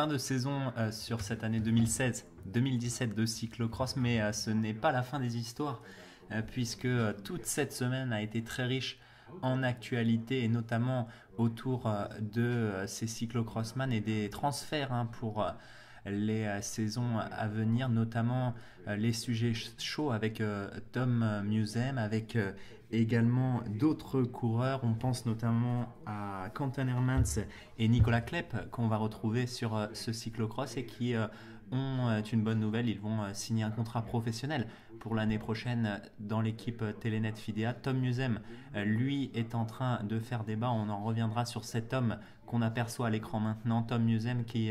Fin de saison euh, sur cette année 2016-2017 de cyclocross, mais euh, ce n'est pas la fin des histoires, euh, puisque toute cette semaine a été très riche en actualité et notamment autour de ces cyclocrossman et des transferts hein, pour les saisons à venir, notamment les sujets chauds avec Tom Musem, avec également d'autres coureurs. On pense notamment à Quentin Hermans et Nicolas Klepp qu'on va retrouver sur euh, ce cyclocross et qui euh, ont euh, une bonne nouvelle. Ils vont signer un contrat professionnel pour l'année prochaine dans l'équipe Telenet Fidea. Tom Musem, lui, est en train de faire débat. On en reviendra sur cet homme qu'on aperçoit à l'écran maintenant. Tom Musem qui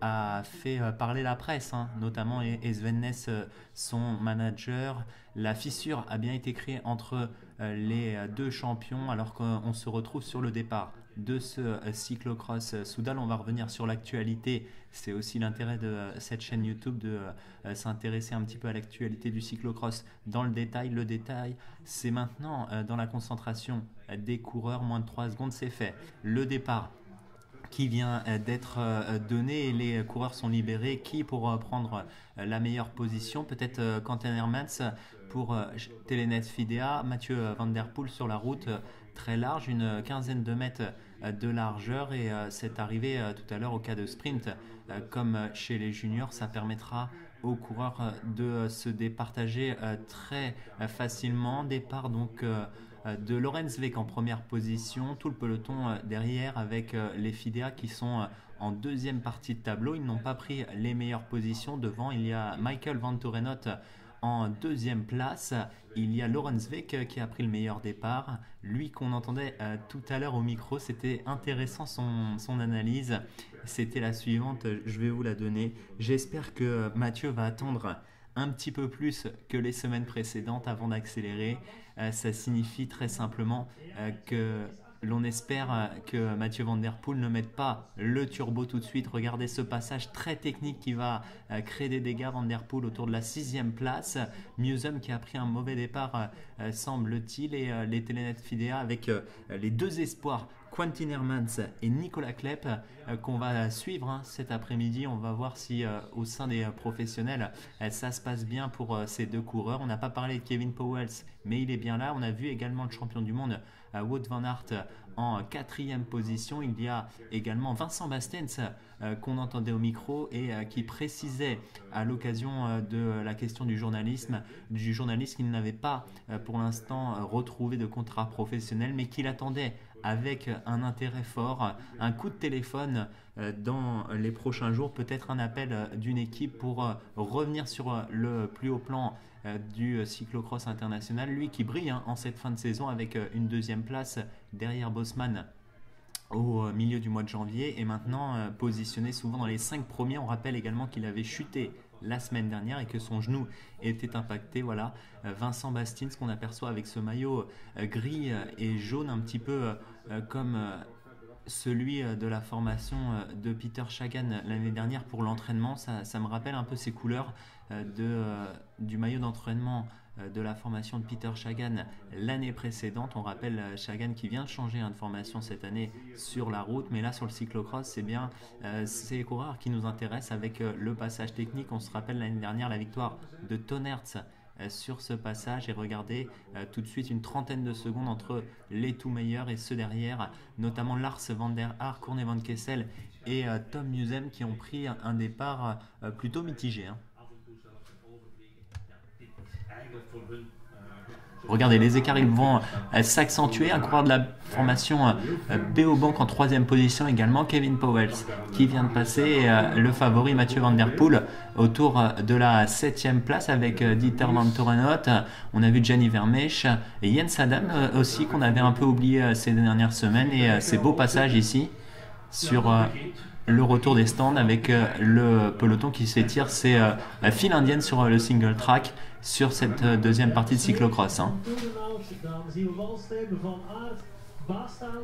a fait parler la presse, hein, notamment et Sven Ness, son manager. La fissure a bien été créée entre euh, les euh, deux champions alors qu'on se retrouve sur le départ de ce euh, cyclocross Soudal. On va revenir sur l'actualité. C'est aussi l'intérêt de cette chaîne YouTube de s'intéresser un petit peu à l'actualité du cyclocross dans le détail. Le détail, c'est maintenant dans la concentration des coureurs. Moins de 3 secondes, c'est fait. Le départ qui vient d'être donné et les coureurs sont libérés. Qui pour prendre la meilleure position? Peut-être Quentin Hermans pour euh, Telenet Fidea, Mathieu euh, Van Der Poel sur la route euh, très large, une quinzaine de mètres de largeur et c'est arrivé tout à l'heure au cas de sprint. Comme chez les juniors, ça permettra aux coureurs de se départager très facilement. Départ donc de Lorenz Weck en première position, tout le peloton derrière avec les Fidea qui sont en deuxième partie de tableau. Ils n'ont pas pris les meilleures positions. Devant, il y a Michael Van Torenot en deuxième place, il y a Lorenz Weck qui a pris le meilleur départ. Lui qu'on entendait euh, tout à l'heure au micro, c'était intéressant son, son analyse. C'était la suivante, je vais vous la donner. J'espère que Mathieu va attendre un petit peu plus que les semaines précédentes avant d'accélérer. Euh, ça signifie très simplement euh, que l'on espère euh, que Mathieu Van Der Poel ne mette pas le turbo tout de suite. Regardez ce passage très technique qui va créer des dégâts. Van Der Poel autour de la sixième place. Musum qui a pris un mauvais départ, semble-t-il. Et les Telenet Fidea avec les deux espoirs Quentin Hermans et Nicolas Klepp qu'on va suivre hein, cet après-midi. On va voir si au sein des professionnels ça se passe bien pour ces deux coureurs. On n'a pas parlé de Kevin Powells, mais il est bien là. On a vu également le champion du monde Wout van Aert en quatrième position. Il y a également Vincent Bastens euh, qu'on entendait au micro et euh, qui précisait à l'occasion euh, de la question du journalisme, du journaliste qu'il n'avait pas pour l'instant retrouvé de contrat professionnel, mais qu'il attendait avec un intérêt fort, un coup de téléphone dans les prochains jours, peut-être un appel d'une équipe pour revenir sur le plus haut plan du cyclocross international, lui qui brille hein, en cette fin de saison avec une deuxième place derrière Bosman au euh, milieu du mois de janvier et maintenant euh, positionné souvent dans les cinq premiers. On rappelle également qu'il avait chuté la semaine dernière et que son genou était impacté. Voilà, euh, Vincent Bastien, ce qu'on aperçoit avec ce maillot gris et jaune, un petit peu comme celui de la formation de Peter Chagan l'année dernière pour l'entraînement. Ça, me rappelle un peu ces couleurs du maillot d'entraînement euh, de la formation de Peter Chagan l'année précédente. On rappelle euh, Chagan qui vient de changer hein, de formation cette année sur la route, mais là sur le cyclocross, c'est bien euh, ces coureurs qui nous intéressent avec le passage technique. On se rappelle l'année dernière la victoire de Tonertz sur ce passage et regardez tout de suite une trentaine de secondes entre les tout meilleurs et ceux derrière, notamment Lars van der Haar, Courne van Kessel et Tom Musem qui ont pris un départ plutôt mitigé. Hein. Regardez, les écarts ils vont euh, s'accentuer. Un coureur de la formation euh, BO Bank en troisième position également, Kevin Powell, qui vient de passer euh, le favori Mathieu Van Der Poel autour de la septième place avec Dieter Van. On a vu Gianni Vermeesch et Jens Adam aussi qu'on avait un peu oublié ces dernières semaines. Et ces beaux passages ici sur le retour des stands avec le peloton qui s'étire. C'est la file indienne sur le single track sur cette euh, deuxième partie de cyclocross. Hein.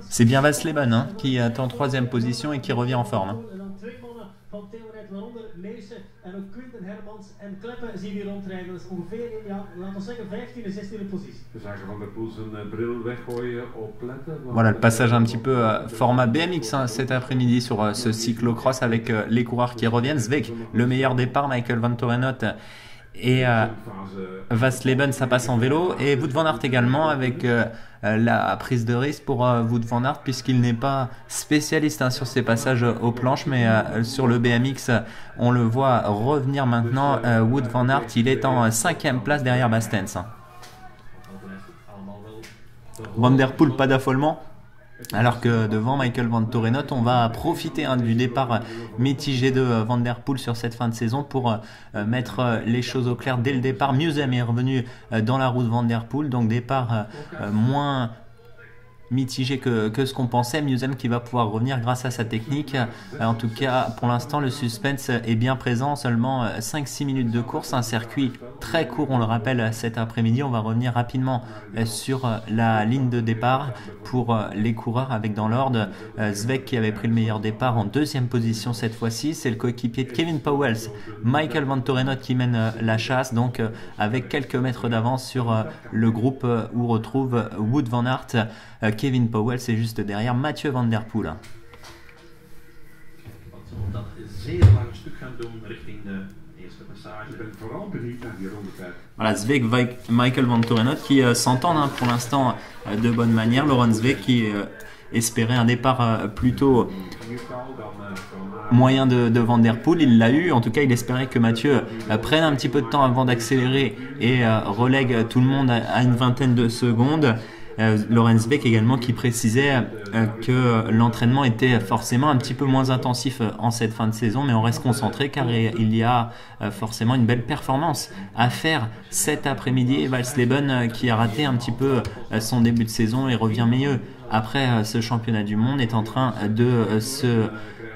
C'est bien Vasleben hein, qui est en troisième position et qui revient en forme. En Kleppen zien we hier rondrijden. Dat is ongeveer, ja, laten we zeggen, 15e, 16e positie. We zagen Van der Poel zijn eh, bril weggooien op letten. Voilà le passage un petit peu euh, format BMX hein, cet après-midi sur euh, ce cyclocross avec euh, les coureurs qui reviennent. Zvek, le meilleur départ, Michael Van Torenot et euh, Vasleben, ça passe en vélo. Et Wout van Aert également avec euh, la prise de risque pour euh, Wout van Aert puisqu'il n'est pas spécialiste hein, sur ses passages aux planches, mais euh, sur le BMX, on le voit revenir maintenant. Euh, Wout van Aert, il est en cinquième place derrière Bastens. Van der Poel, pas d'affolement. Alors que devant Michael Van Torenot, on va profiter hein, du départ mitigé de euh, Van Der Poel sur cette fin de saison pour euh, mettre euh, les choses au clair dès le départ. Musem est revenu dans la route Van Der Poel, donc départ moins mitigé que, que ce qu'on pensait. Musem qui va pouvoir revenir grâce à sa technique. Euh, en tout cas, pour l'instant, le suspense est bien présent. Seulement euh, 5-6 minutes de course, un circuit très court, on le rappelle, cet après-midi. On va revenir rapidement euh, sur euh, la ligne de départ pour euh, les coureurs avec dans l'ordre euh, Zvek qui avait pris le meilleur départ en deuxième position cette fois-ci. C'est le coéquipier de Kevin Powell, Michael Van Torenot qui mène euh, la chasse, donc euh, avec quelques mètres d'avance sur euh, le groupe euh, où retrouve euh, Wood Van Aert. Kevin Powell, c'est juste derrière Mathieu Van Der Poel. Voilà, Vaik- Michael Van Torenot qui euh, s'entendent hein, pour l'instant euh, de bonne manière. Laurent Zvek qui euh, espérait un départ euh, plutôt moyen de, de Van Der Poel, il l'a eu. En tout cas, il espérait que Mathieu prenne un petit peu de temps avant d'accélérer et relègue tout le monde à une vingtaine de secondes. Euh, Lorenz Beck également qui précisait euh, que l'entraînement était forcément un petit peu moins intensif euh, en cette fin de saison, mais on reste concentré car il y a euh, forcément une belle performance à faire cet après-midi. Valsleben qui a raté un petit peu son début de saison et revient mieux après ce championnat du monde est en train de se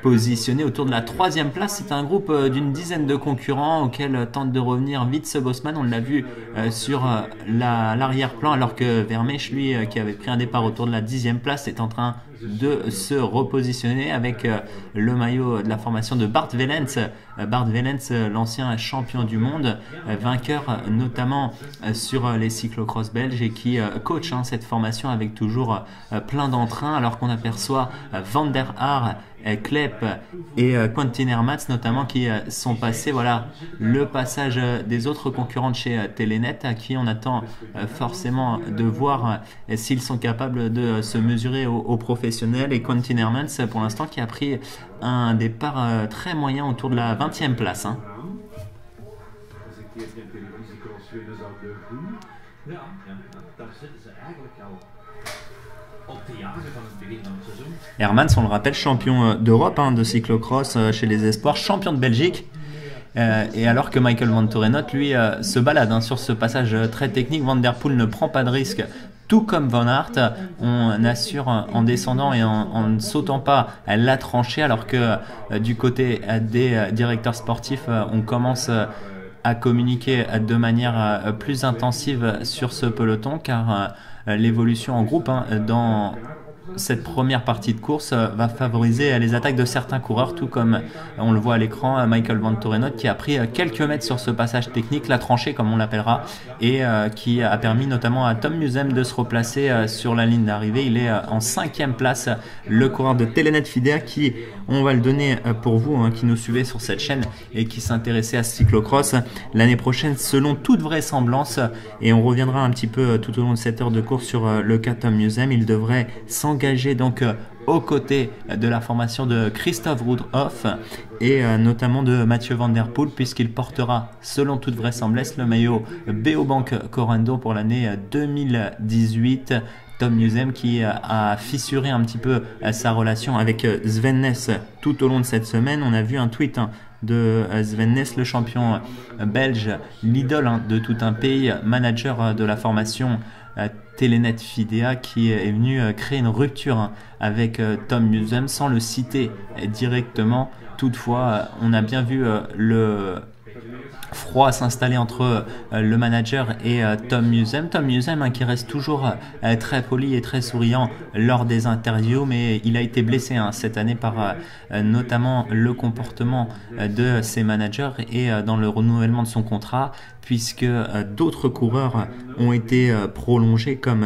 positionné autour de la troisième place. C'est un groupe euh, d'une dizaine de concurrents auquel euh, tente de revenir Vitze Bosman. On l'a vu euh, sur la- l'arrière-plan alors que Vermeesch, lui, qui avait pris un départ autour de la dixième place, est en train de se repositionner avec le maillot de la formation de Bart Velens. Bart Velens, l'ancien champion du monde, vainqueur notamment sur les cyclocross belges et qui coach hein, cette formation avec toujours plein d'entrain alors qu'on aperçoit Van der Haar euh, Klepp et euh, Quentin Hermats notamment qui euh, sont passés voilà le passage euh, des autres concurrents de chez euh, Telenet à qui on attend euh, forcément de voir euh, s'ils sont capables de euh, se mesurer aux, aux professionnels et Quentin Hermans euh, pour l'instant qui a pris un départ euh, très moyen autour de la 20e place hein. Hermans, on le rappelle, champion euh, d'Europe hein, de cyclocross euh, chez les Espoirs, champion de Belgique. Euh, et alors que Michael Van Torenot, lui, se balade hein, sur ce passage très technique, Van Der Poel ne prend pas de risque. Tout comme Van Aert, on assure en descendant et en, ne sautant pas la tranchée, alors que du côté des directeurs sportifs, on commence à communiquer de manière plus intensive sur ce peloton, car l'évolution en groupe hein, dans cette première partie de course euh, va favoriser euh, les attaques de certains coureurs, tout comme euh, on le voit à l'écran, Michael Van Torenot qui a pris quelques mètres sur ce passage technique, la tranchée comme on l'appellera, et qui a permis notamment à Tom Musem de se replacer sur la ligne d'arrivée. Il est en cinquième place, le coureur de Telenet Fidea qui, on va le donner pour vous, hein, qui nous suivez sur cette chaîne et qui s'intéressait à ce cyclocross l'année prochaine, selon toute vraisemblance, et on reviendra un petit peu tout au long de cette heure de course sur le cas Tom Musem. Il devrait s'engager donc euh, aux côtés de la formation de Christophe Rudhoff et euh, notamment de Mathieu Van Der Poel puisqu'il portera selon toute vraisemblance le maillot Beobank Corando pour l'année euh, 2018. Tom Musem qui euh, a fissuré un petit peu euh, sa relation avec euh, Sven Ness tout au long de cette semaine. On a vu un tweet hein, de euh, Sven Ness, le champion euh, belge, l'idole hein, de tout un pays, manager euh, de la formation euh, Telenet Fidea qui est venu euh, créer une rupture hein, avec euh, Tom Musem sans le citer directement. Toutefois, euh, on a bien vu le froid s'installer entre euh, le manager et euh, Tom Musem. Tom Musem hein, qui reste toujours euh, très poli et très souriant lors des interviews, mais il a été blessé hein, cette année par notamment le comportement de ses managers et dans le renouvellement de son contrat puisque d'autres coureurs ont été prolongés comme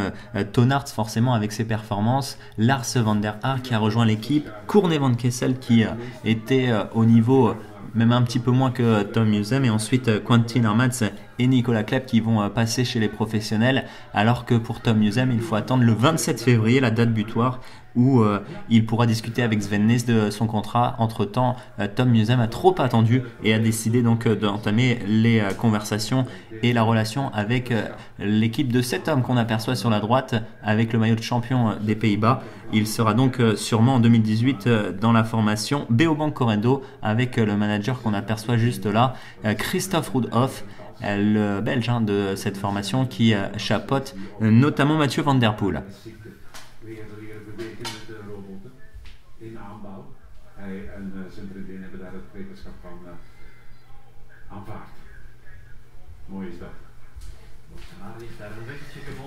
Tonart forcément avec ses performances, Lars van der Haar qui a rejoint l'équipe, Courne van Kessel qui était au niveau même un petit peu moins que Tom Musem, et ensuite euh, Quentin Armats et Nicolas Klepp qui vont euh, passer chez les professionnels, alors que pour Tom Musem, il faut attendre le 27 février, la date butoir, où euh, il pourra discuter avec Sven Nys de son contrat. Entre-temps, Tom Musem a trop attendu et a décidé donc d'entamer les conversations et la relation avec l'équipe de cet homme qu'on aperçoit sur la droite avec le maillot de champion des Pays-Bas. Il sera donc euh, sûrement en 2018 euh, dans la formation Beobank Correndo avec euh, le manager qu'on aperçoit juste là, Christophe Rudhoff, le belge hein, de cette formation qui chapeaute notamment Mathieu Van Der Poel.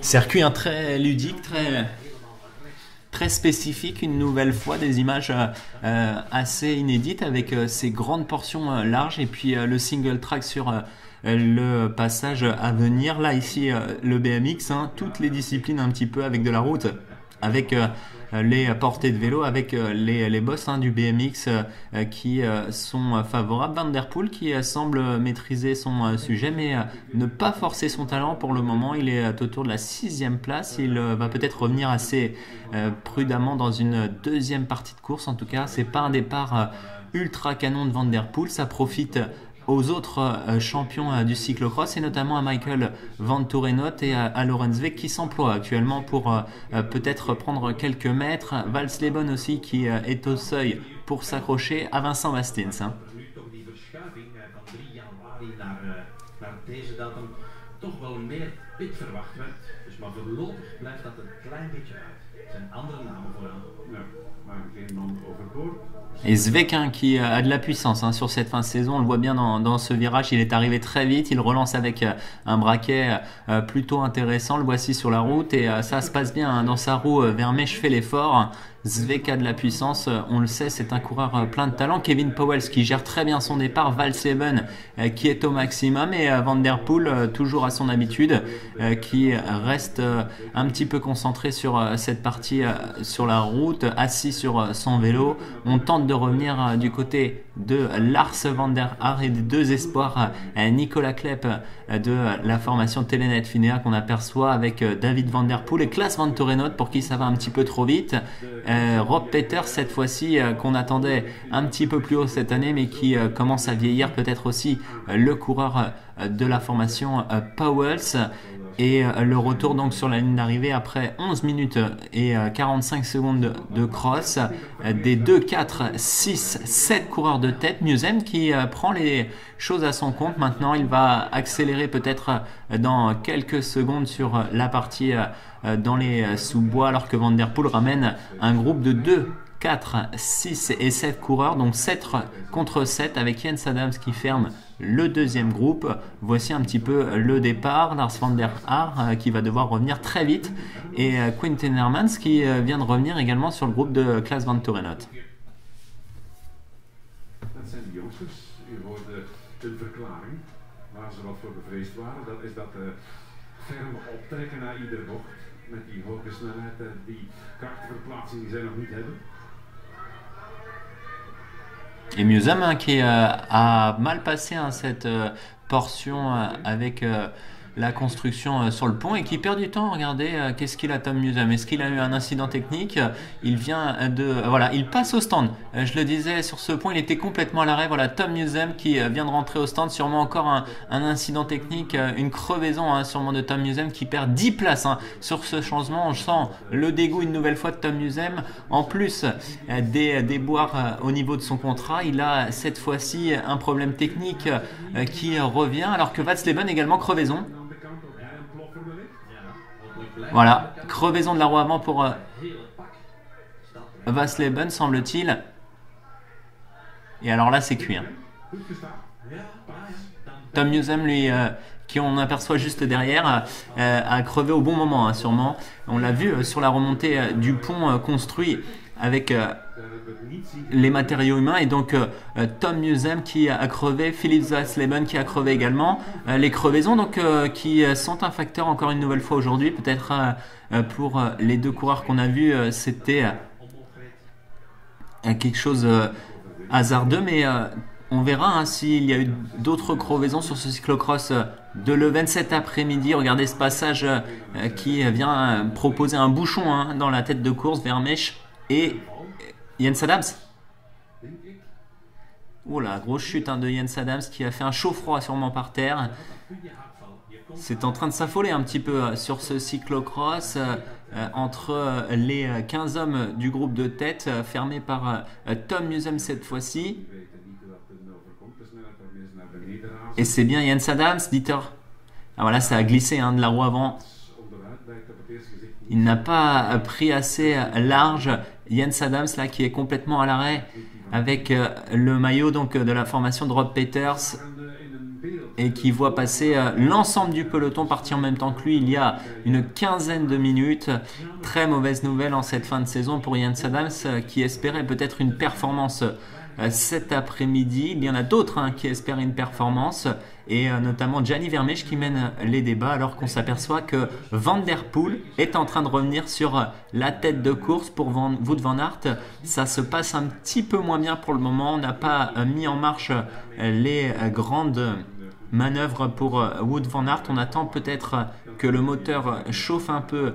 Circuit un très ludique, très très spécifique, une nouvelle fois, des images euh, euh, assez inédites avec euh, ces grandes portions larges. Et puis le single track sur le passage à venir. Là, ici, le BMX, hein, toutes les disciplines un petit peu avec de la route, avec euh, les portées de vélo avec euh, les, les boss hein, du BMX euh, qui sont favorables. Van Der Poel qui semble maîtriser son sujet mais ne pas forcer son talent pour le moment. Il est autour de la sixième place. Il va peut-être revenir assez prudemment dans une deuxième partie de course. En tout cas, c'est pas un départ ultra canon de Van Der Poel. Ça profite aux autres euh, champions euh, du cyclocross et notamment à Michael Van Tourenot et à, Lorenz Weck qui s'emploient actuellement pour euh, peut-être prendre quelques mètres. Valsleben aussi qui est au seuil pour s'accrocher à Vincent Bastins. Hein. Et Zvekin qui euh, a de la puissance hein, sur cette fin de saison, on le voit bien dans, ce virage, il est arrivé très vite, il relance avec euh, un braquet euh, plutôt intéressant, le voici sur la route et ça se passe bien hein, dans sa roue vers je fais l'effort. Zveka de la puissance, euh, on le sait, c'est un coureur euh, plein de talent. Kevin Powell qui gère très bien son départ, Val Seven euh, qui est au maximum et Van Der Poel toujours à son habitude qui reste un petit peu concentré sur cette partie sur la route, assis sur son vélo. On tente de revenir du côté de Lars van der Haar et des deux espoirs Nicolas Klepp de la formation Telenet Finea qu'on aperçoit avec David van der Poel et Klaas van Torenot pour qui ça va un petit peu trop vite. Euh, Rob Peter cette fois-ci euh, qu'on attendait un petit peu plus haut cette année mais qui euh, commence à vieillir peut-être aussi le coureur de la formation Powells et le retour donc sur la ligne d'arrivée après 11 minutes et 45 secondes de cross des 2, 4, 6, 7 coureurs de tête. Musem qui prend les choses à son compte. Maintenant, il va accélérer peut-être dans quelques secondes sur la partie dans les euh, sous-bois alors que Van Der Poel ramène un groupe de 2, 4, 6 et 7 coureurs, donc 7 contre 7 avec Jens Adams qui ferme le deuxième groupe. Voici un petit peu le départ. Lars van der Haar euh, qui va devoir revenir très vite et Quinten Hermans qui vient de revenir également sur le groupe de Klaas van Torenot. Hebben. Et Musam hein, qui euh, a mal passé hein, cette euh, portion euh, avec la construction euh, sur le pont et qui perd du temps. Regardez, euh, qu'est-ce qu'il a Tom Musem Est-ce qu'il a eu un incident technique? Il vient de, voilà, il passe au stand. Euh, je le disais sur ce point, il était complètement à l'arrêt. Voilà, Tom Musem qui vient de rentrer au stand. Sûrement encore un, incident technique, une crevaison, hein, sûrement de Tom Musem qui perd 10 places hein. sur ce changement. On sent le dégoût une nouvelle fois de Tom Musem. En plus des déboires au niveau de son contrat, il a cette fois-ci un problème technique qui revient, alors que Vatsleben également crevaison. Voilà, crevaison de la roue avant pour euh, Vasleben, semble-t-il. Et alors là, c'est cuit. Hein. Tom Newsom, lui, on aperçoit juste derrière, a crevé au bon moment, hein, sûrement. On l'a vu sur la remontée du pont construit avec les matériaux humains et donc euh, euh, Tom Newsom qui a crevé, Philip Zasleben qui a crevé également, euh, les crevaisons donc qui sont un facteur encore une nouvelle fois aujourd'hui peut-être pour les deux coureurs qu'on a vus c'était quelque chose hasardeux mais on verra hein, s'il y a eu d'autres crevaisons sur ce cyclocross de Leuven cet après-midi. Regardez ce passage qui vient proposer un bouchon hein, dans la tête de course Mèche et Jens Adams Oh la grosse chute hein, de Jens Adams qui a fait un chaud-froid sûrement par terre. C'est en train de s'affoler un petit peu euh, sur ce cyclocross euh, euh, entre les 15 hommes du groupe de tête fermé par Tom Newsom cette fois-ci. Et c'est bien Jens Adams, Dieter. Ah voilà, ça a glissé hein, de la roue avant. Il n'a pas pris assez large. Jens Adams là qui est complètement à l'arrêt avec euh, le maillot donc de la formation de Rob Peters et qui voit passer euh, l'ensemble du peloton partir en même temps que lui il y a une quinzaine de minutes. Très mauvaise nouvelle en cette fin de saison pour Jens Adams euh, qui espérait peut-être une performance cet après-midi. Il y en a d'autres hein, qui espèrent une performance et euh, notamment Gianni Vermeersch qui mène les débats alors qu'on s'aperçoit que Van Der Poel est en train de revenir sur la tête de course pour Van, Wout Van Aert. Ça se passe un petit peu moins bien pour le moment. On n'a pas euh, mis en marche euh, les grandes manœuvres pour Wout Van Aert. On attend peut-être que le moteur chauffe un peu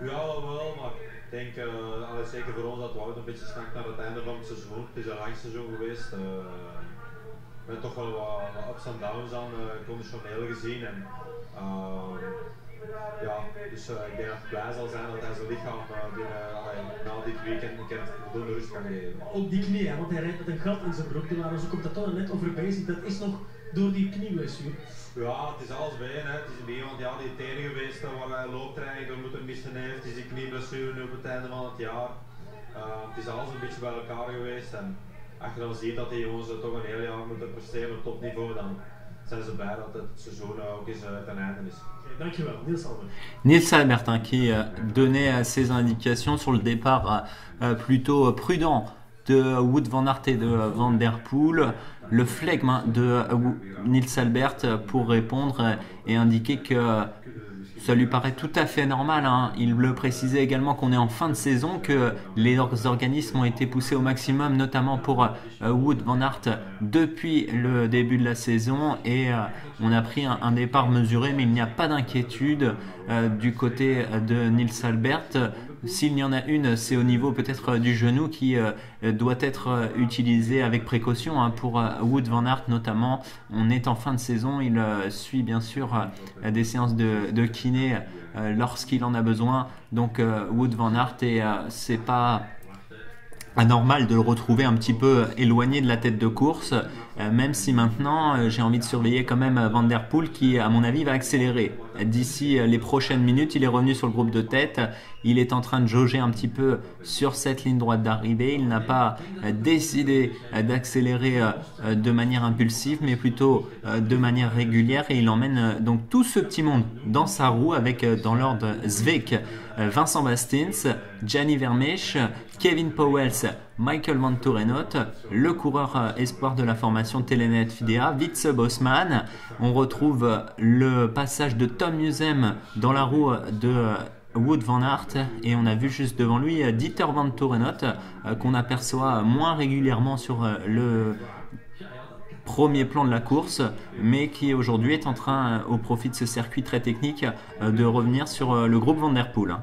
Ja, wel, maar ik denk uh, zeker voor ons dat Wout een beetje snakt naar het einde van het seizoen. Het is een lang seizoen geweest. we hebben toch wel wat, ups en downs aan, conditioneel gezien. En, ja, dus uh, ik denk dat het blij zal zijn dat hij zijn lichaam uh, uh, na dit weekend een keer rust kan geven. Op die knie, hè, want hij rijdt met een gat in zijn broek. Komt dat toch net over bezig. Dat is nog door die knieblessure. Ja, het is alles bij. Hè. Het is bij iemand ja, die tenen geweest waar hij looptraining door moeten missen heeft. Het is die knieblessure nu op het einde van het jaar. het is alles een beetje bij elkaar geweest. En als je dan ziet dat die jongens toch een heel jaar moeten presteren op topniveau, dan zijn ze blij dat het seizoen ook eens ten einde is. Nils Albertin qui euh, donnait euh, ses indications sur le départ euh, plutôt prudent de Wood van Aert et de Van Der Poel, le flegme de Nils Albert pour répondre et indiquer que ça lui paraît tout à fait normal. Hein. Il le précisait également qu'on est en fin de saison, que les organismes ont été poussés au maximum, notamment pour euh, Wood Van Aert depuis le début de la saison. Et euh, on a pris un, départ mesuré, mais il n'y a pas d'inquiétude euh, du côté de Nils Albert. S'il y en a une, c'est au niveau peut-être du genou qui doit être utilisé avec précaution hein, pour Wood Van Aert notamment. On est en fin de saison, il suit bien sûr des séances de, kiné lorsqu'il en a besoin. Donc Wood Van Aert et c'est pas anormal de le retrouver un petit peu éloigné de la tête de course, euh, même si maintenant euh, j'ai envie de surveiller quand même Van Der Poel qui à mon avis va accélérer. D'ici euh, les prochaines minutes, il est revenu sur le groupe de tête, il est en train de jauger un petit peu sur cette ligne droite d'arrivée, il n'a pas décidé d'accélérer de manière impulsive mais plutôt de manière régulière. Et il emmène donc tout ce petit monde dans sa roue avec dans l'ordre Zvek, Vincent Bastins, Gianni Vermeesch, Kevin Powells, Michael Mantorenot, le coureur euh, espoir de la formation Telenet Fidea, Vitze Bosman. On retrouve le passage de Tom Musem dans la roue de euh, Wood Van Aert et on a vu juste devant lui euh, Dieter Van Torenot qu'on aperçoit moins régulièrement sur le premier plan de la course, mais qui aujourd'hui est en train, au profit de ce circuit très technique, de revenir sur le groupe Van Der Poel.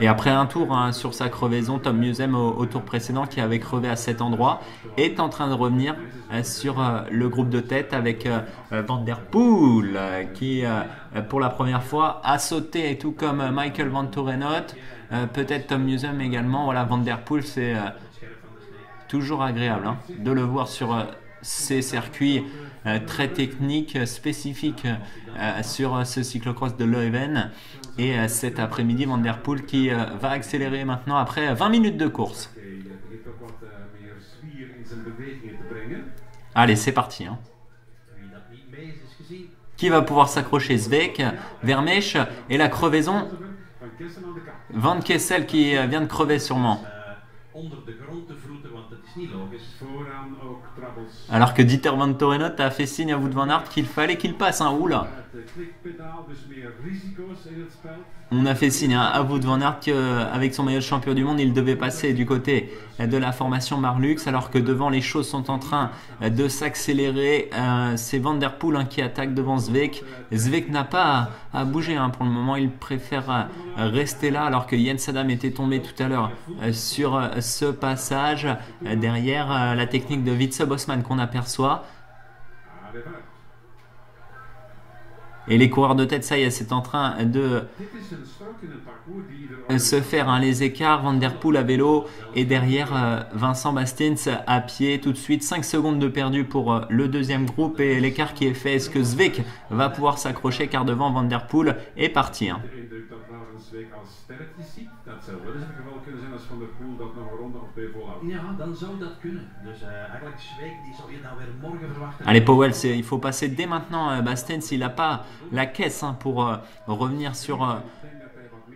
Et après un tour hein, sur sa crevaison, Tom Musem au, tour précédent qui avait crevé à cet endroit est en train de revenir euh, sur euh, le groupe de tête avec euh, Van Der Poel qui pour la première fois a sauté tout comme Michael Van Torenot, peut-être Tom Musem également. Voilà, Van Der Poel c'est toujours agréable hein, de le voir sur ces circuits très techniques, spécifiques sur ce cyclocross de Leuven. Et cet après-midi, Van Der Poel qui va accélérer maintenant après 20 minutes de course. Allez, c'est parti. Hein. Qui va pouvoir s'accrocher? Zvek, Vermeesch et la crevaison Van Kessel qui vient de crever sûrement. Alors que Dieter Van Torenot a fait signe à Wout van Aert qu'il fallait qu'il passe un roule. On a fait signe à Wout van Aert qu'avec son maillot de champion du monde, il devait passer du côté de la formation Marlux, alors que devant les choses sont en train de s'accélérer. Euh, c'est Van Der Poel hein, qui attaque devant Zvek. Zvek n'a pas à, bouger hein, pour le moment, il préfère euh, rester là, alors que Jens Adam était tombé tout à l'heure euh, sur ce passage. derrière la technique de Witze Bosman qu'on aperçoit. Et les coureurs de tête, ça y est, c'est en train de se faire hein, les écarts. Van à vélo et derrière euh, Vincent Bastens à pied tout de suite. 5 secondes de perdu pour euh, le deuxième groupe et l'écart qui est fait. Est-ce que Zvek va pouvoir s'accrocher? Car devant Van Der Poel est parti hein. Allez Powell, il faut passer dès maintenant euh, Bastens. Il n'a pas la caisse hein, pour euh, revenir sur euh,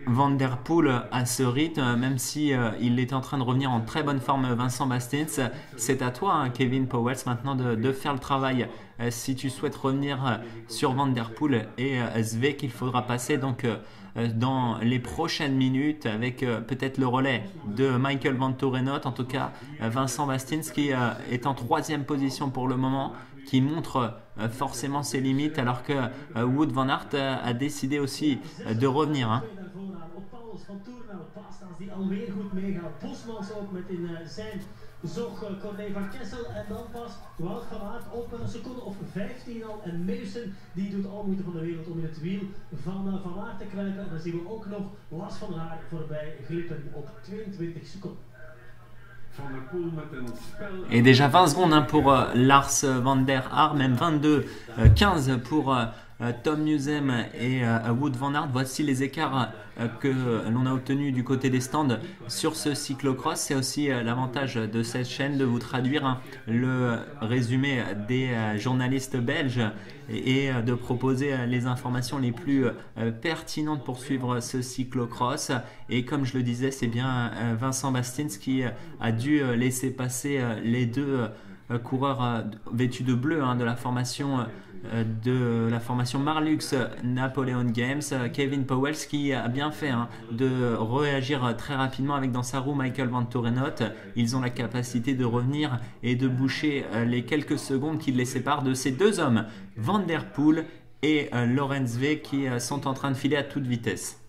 Van Der Poel à ce rythme, même si il est en train de revenir en très bonne forme Vincent Bastens. C'est à toi, hein, Kevin Powell, maintenant de, faire le travail. si tu souhaites revenir sur Van Der Poel et Zvek, il faudra passer donc euh, dans les prochaines minutes avec euh, peut-être le relais de Michael Van Torenot. En tout cas, euh, Vincent Bastins qui est en troisième position pour le moment qui montre forcément ses limites alors que Wood Van Aert a décidé aussi de revenir. Hein. Zog Corné van Kessel en dan pas Wout van Aert op een seconde of 15 al. En Meusen die doet al moeite van de wereld om in het wiel van uh, Van Aert te kruipen. En dan zien we ook nog Lars van Haar voorbij glippen op 22 seconden. Et déjà 20 secondes pour euh, Lars van der Haar, même 22, euh, 15 pour euh, euh, Tom Newsem et euh, Wood Van Aert. Voici les écarts euh, que l'on a obtenus du côté des stands sur ce cyclocross. C'est aussi l'avantage de cette chaîne de vous traduire hein, le résumé des journalistes belges et de proposer les informations les plus pertinentes pour suivre ce cyclocross. Et comme je le disais, c'est bien Vincent Bastins qui a dû laisser passer les deux coureurs vêtus de bleu hein, de la formation euh, de la formation Marlux Napoleon Games, euh, Kevin Powell, qui a bien fait hein, de réagir très rapidement avec dans sa roue Michael Van Torenot. Ils ont la capacité de revenir et de boucher euh, les quelques secondes qui les séparent de ces deux hommes, Van Der Poel et Lorenz V, qui sont en train de filer à toute vitesse.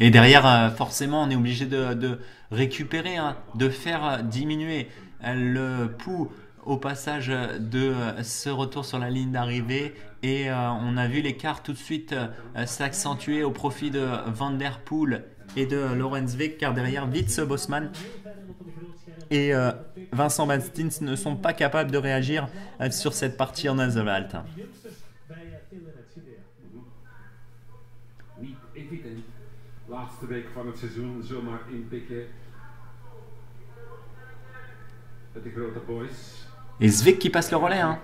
Et derrière, euh, forcément, on est obligé de, récupérer, hein, de faire euh, diminuer euh, le pouls au passage de ce retour sur la ligne d'arrivée. Et on a vu l'écart tout de suite s'accentuer au profit de Van Der Poel et de Lorenz car derrière Witze Bosman et Vincent Bastins ne sont pas capables de réagir sur cette partie en Azovalte. Et Zvek qui passe le relais. Hein.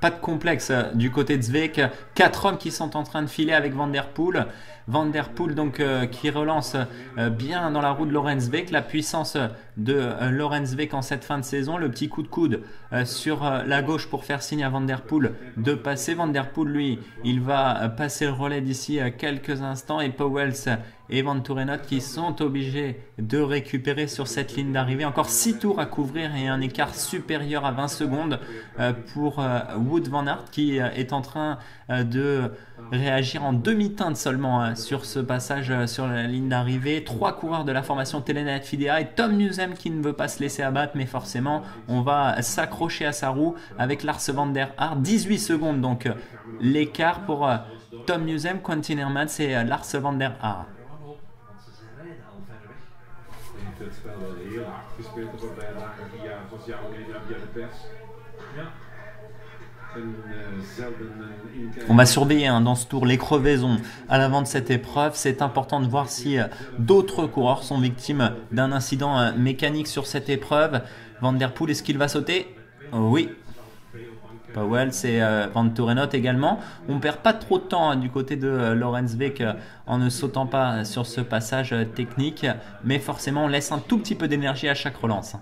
Pas de complexe euh, du côté de Zvek. Quatre hommes qui sont en train de filer avec Van Der Poel. Van Der Poel donc, euh, qui relance euh, bien dans la roue de Lorenz Beck. La puissance de euh, Lorenz en cette fin de saison. Le petit coup de coude sur la gauche pour faire signe à Van Der Poel de passer. Van Der Poel, lui, il va passer le relais d'ici quelques instants. Et Powells et Van Tourenot qui sont obligés de récupérer sur cette ligne d'arrivée. Encore 6 tours à couvrir et un écart supérieur à 20 secondes euh, pour euh, Wood Van Aert qui euh, est en train de réagir en demi-teinte seulement sur ce passage sur la ligne d'arrivée. Trois coureurs de la formation Telenet Fidea et Tom Newsem qui ne veut pas se laisser abattre, mais forcément on va s'accrocher à sa roue avec Lars Van der Aert. 18 secondes donc l'écart pour Tom Newsem, Quentin Hermans et Lars Van der Aert. Uh, inkijk. On va surveiller hein, dans ce tour les crevaisons à l'avant de cette épreuve. C'est important de voir si euh, d'autres coureurs sont victimes d'un incident euh, mécanique sur cette épreuve. Van der Poel, est-ce qu'il va sauter? Oui. Powell, c'est euh, Van Tourenot également. On perd pas trop de temps hein, du côté de euh, Lorenz Beck euh, en ne sautant pas sur ce passage technique, mais forcément on laisse un tout petit peu d'énergie à chaque relance.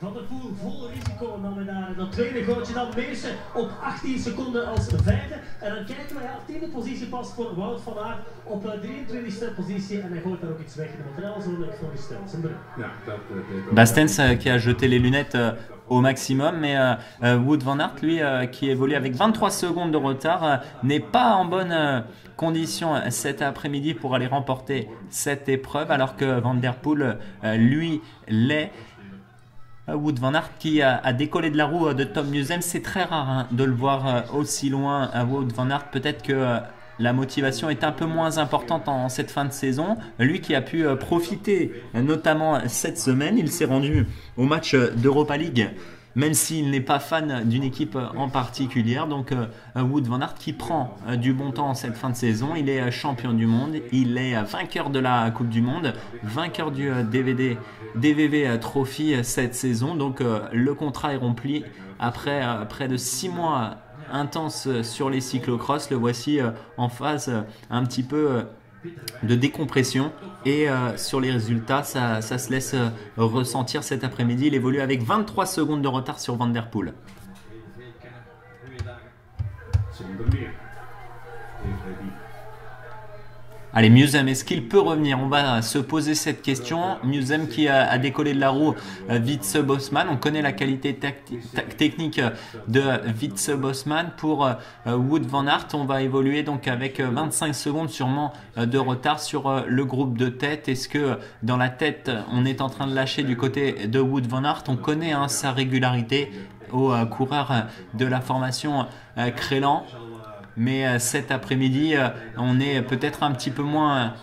Van der Poel vol risico en dan we daar dat tweede gootje dan Meersen op 18 seconden als vijfde. En dan kijken we, ja, tiende positie pas voor Wout van Aert op eh, 23e positie en hij gooit daar ook iets weg het materiaal, zo leuk voor de stel. Zijn ja, dat eh, deed ook- Bastens euh, qui a jeté les lunettes euh, au maximum, mais euh, euh, Wood Van Aert, lui, euh, qui évolue avec 23 secondes de retard, euh, n'est pas en bonne euh, condition cet après-midi pour aller remporter cette épreuve, alors que Van Der Poel, euh, lui, l'est. Euh, Wood Van Aert qui a, décollé de la roue euh, de Tom Newsem, c'est très rare hein, de le voir euh, aussi loin. Wood Van Aert, peut-être que la motivation est un peu moins importante en cette fin de saison. Lui qui a pu profiter, notamment cette semaine, il s'est rendu au match d'Europa League, même s'il n'est pas fan d'une équipe en particulier. Donc euh, Wood Van Aert qui prend euh, du bon temps cette fin de saison. Il est euh, champion du monde, il est vainqueur de la Coupe du Monde, vainqueur du DVD, DVV Trophy cette saison. Donc le contrat est rempli après près de 6 mois intenses sur les cyclocross. Le voici en phase un petit peu de décompression. Et euh, sur les résultats ça, se laisse euh, ressentir cet après-midi. Il évolue avec 23 secondes de retard sur Van Der Poel Allez, Musem, est-ce qu'il peut revenir On va se poser cette question. Musem qui a, décollé de la roue euh, Vitze Bosman. On connaît la qualité technique de Vitze Bosman. Pour euh, Wood Van Aert, on va évoluer donc avec euh, 25 secondes sûrement euh, de retard sur euh, le groupe de tête. Est-ce que euh, dans la tête, on est en train de lâcher du côté de Wood Van Aert? On connaît hein, sa régularité au euh, coureur euh, de la formation euh, Crélan. Mais euh, cet après-midi, euh, on est peut-être un petit peu moins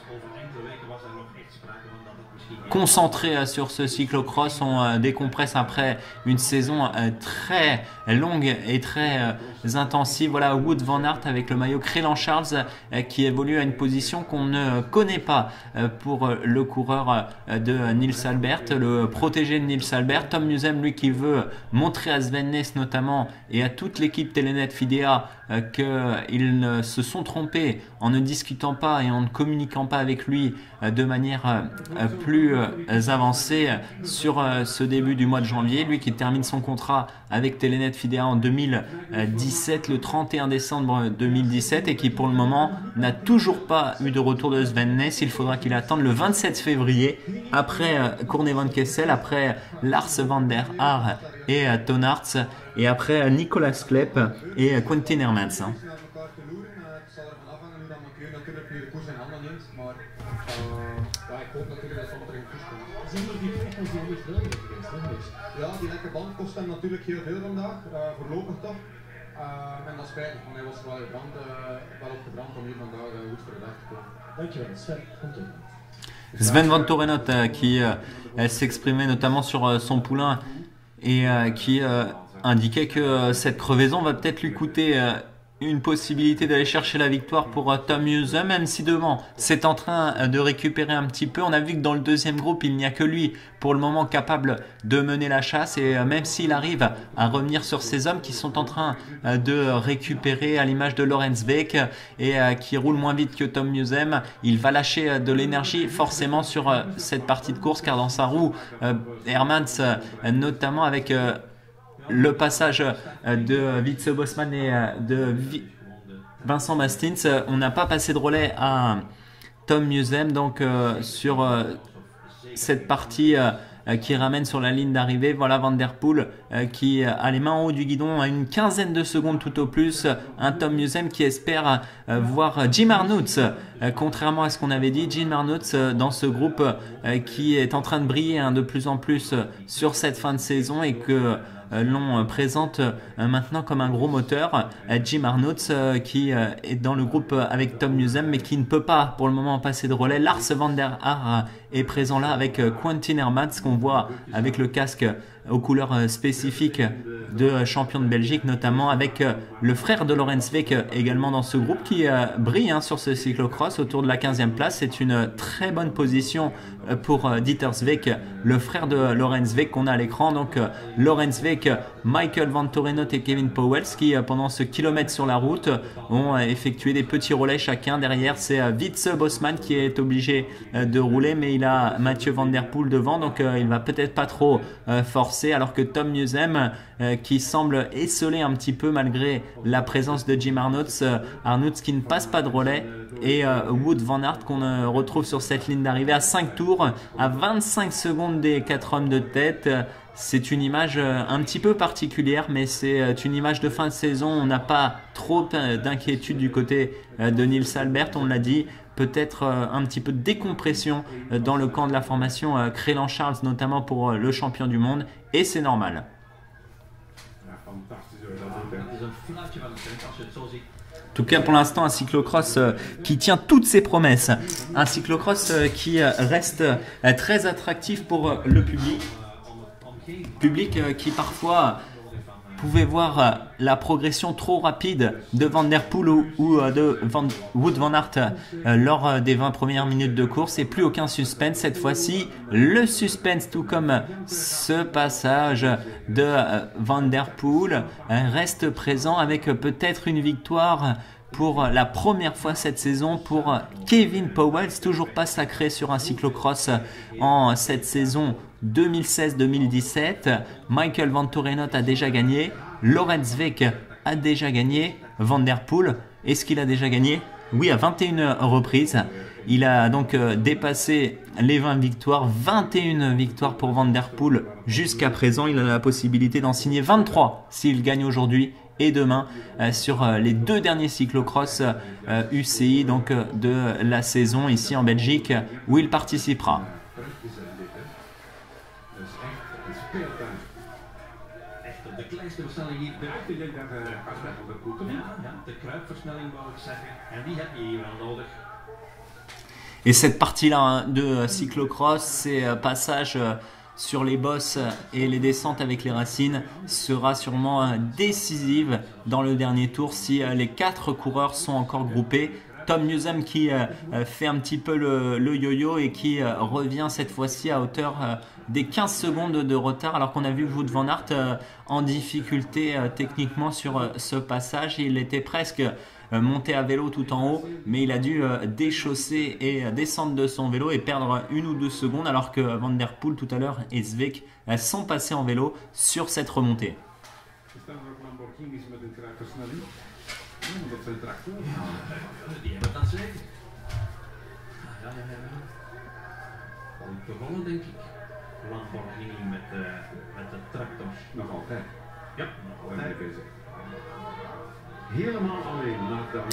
euh, concentré euh, sur ce cyclocross. On euh, décompresse après une saison euh, très longue et très intensive. Voilà Wood Van Aert avec le maillot Crélan Charles qui évolue à une position qu'on ne connaît pas pour le coureur de Nils Albert, le protégé de Nils Albert. Tom Newsem, lui, qui veut montrer à Sven Nys notamment et à toute l'équipe Telenet Fidea qu'ils se sont trompés en ne discutant pas et en ne communiquant pas avec lui de manière plus euh, avancée euh, sur euh, ce début du mois de janvier. Lui qui termine son contrat avec Telenet Fidea en 2017, le 31 décembre 2017, et qui pour le moment n'a toujours pas eu de retour de Sven Nys. Il faudra qu'il attende le 27 février, après euh, Courtney Van Kessel, après Lars van der Haar et Ton Aerts, et après Nicolas Klepp et Quentin Hermans. Natuurlijk heel veel vandaag, eh, voorlopig toch. Eh, en dat is spijtig, want hij was er wel, gebrand, eh, wel op gebrand om hier vandaag goed voor de dag te komen. Dankjewel, Sven. Komt ie. Sven Van Torenot euh, qui s'exprimait notamment sur euh, son poulain et euh, qui euh, indiquait que euh, cette crevaison va peut-être lui coûter euh, une possibilité d'aller chercher la victoire pour euh, Tom Hughes, même si devant c'est en train euh, de récupérer un petit peu. On a vu que dans le deuxième groupe, il n'y a que lui pour le moment capable de mener la chasse et euh, même s'il arrive à revenir sur ces hommes qui sont en train de récupérer à l'image de Lorenz Beck et qui roule moins vite que Tom Musem, il va lâcher de l'énergie forcément sur cette partie de course car dans sa roue, Hermans, notamment avec le passage euh, de Vitze Bosman et euh, de Vi- Vincent Bastins. On n'a pas passé de relais à Tom Musem, donc euh, sur euh, cette partie euh, qui ramène sur la ligne d'arrivée. Voilà Van Der qui a les mains en haut du guidon à une quinzaine de secondes tout au plus. Un Tom Musem qui espère voir Jim Arnouts, contrairement à ce qu'on avait dit. Jim Arnouts dans ce groupe qui est en train de briller hein, de plus en plus sur cette fin de saison et que euh, l'on euh, présente euh, maintenant comme un gros moteur. Jim Arnouts qui est dans le groupe avec Tom Newsom mais qui ne peut pas pour le moment passer de relais. Lars van der Haar est présent là avec Quentin Hermans qu'on voit avec le casque aux couleurs spécifiques de champion de Belgique, notamment avec le frère de Lorenz Weck également dans ce groupe qui brille hein, sur ce cyclocross autour de la 15e place. C'est une très bonne position pour Dieter Zweck, le frère de Lorenz Weck qu'on a à l'écran. Donc Lorenz Weck Michael Van Torenot et Kevin Powell qui, euh, pendant ce kilomètre sur la route, ont euh, effectué des petits relais chacun. Derrière, c'est euh, Witze Bosman qui est obligé de rouler, mais il a Mathieu Van Der Poel devant, donc il va peut-être pas trop forcer. Alors que Tom Newsem, qui semble esseler un petit peu malgré la présence de Jim Arnouts, Arnouts qui ne passe pas de relais, et Wood Van Aert qu'on retrouve sur cette ligne d'arrivée à 5 tours, à 25 secondes des 4 hommes de tête. C'est une image euh, un petit peu particulière, mais c'est euh, une image de fin de saison. On n'a pas trop euh, d'inquiétude du côté de Nils Albert, on l'a dit. Peut-être un petit peu de décompression dans le camp de la formation Crélan Charles, notamment pour le champion du monde, et c'est normal. En tout cas, pour l'instant, un cyclocross qui tient toutes ses promesses. Un cyclocross qui reste très attractif pour le public. Public euh, qui parfois pouvait voir euh, la progression trop rapide de Van Der Poel ou, euh, de Van, Wood Van Aert lors des 20 premières minutes de course et plus aucun suspense cette fois-ci. Le suspense, tout comme ce passage de Van Der Poel, reste présent avec peut-être une victoire pour la première fois cette saison pour Kevin Powell, toujours pas sacré sur un cyclocross en cette saison 2016-2017. Michael Van Torenot a déjà gagné. Lorenz Weck a déjà gagné. Van Der Poel, est-ce qu'il a déjà gagné? Oui, à 21 reprises. Il a donc euh, dépassé les 20 victoires, 21 victoires pour Van Der Poel jusqu'à présent. Il a la possibilité d'en signer 23 s'il gagne aujourd'hui et demain euh, sur euh, les deux derniers cyclocross UCI donc de la saison ici en Belgique où il participera. Et cette partie-là hein, de cyclocross, c'est euh, passage euh, sur les bosses et les descentes avec les racines sera sûrement euh, décisive dans le dernier tour si les quatre coureurs sont encore groupés. Tom Newsom qui fait un petit peu le yo-yo et qui revient cette fois-ci à hauteur des 15 secondes de retard alors qu'on a vu Wood Van Aert euh, en difficulté euh, techniquement sur euh, ce passage. Il était presque monté à vélo tout en haut, mais il a dû déchausser et descendre de son vélo et perdre une ou deux secondes alors que Van Der Poel tout à l'heure et Zvek sont passés en vélo sur cette remontée.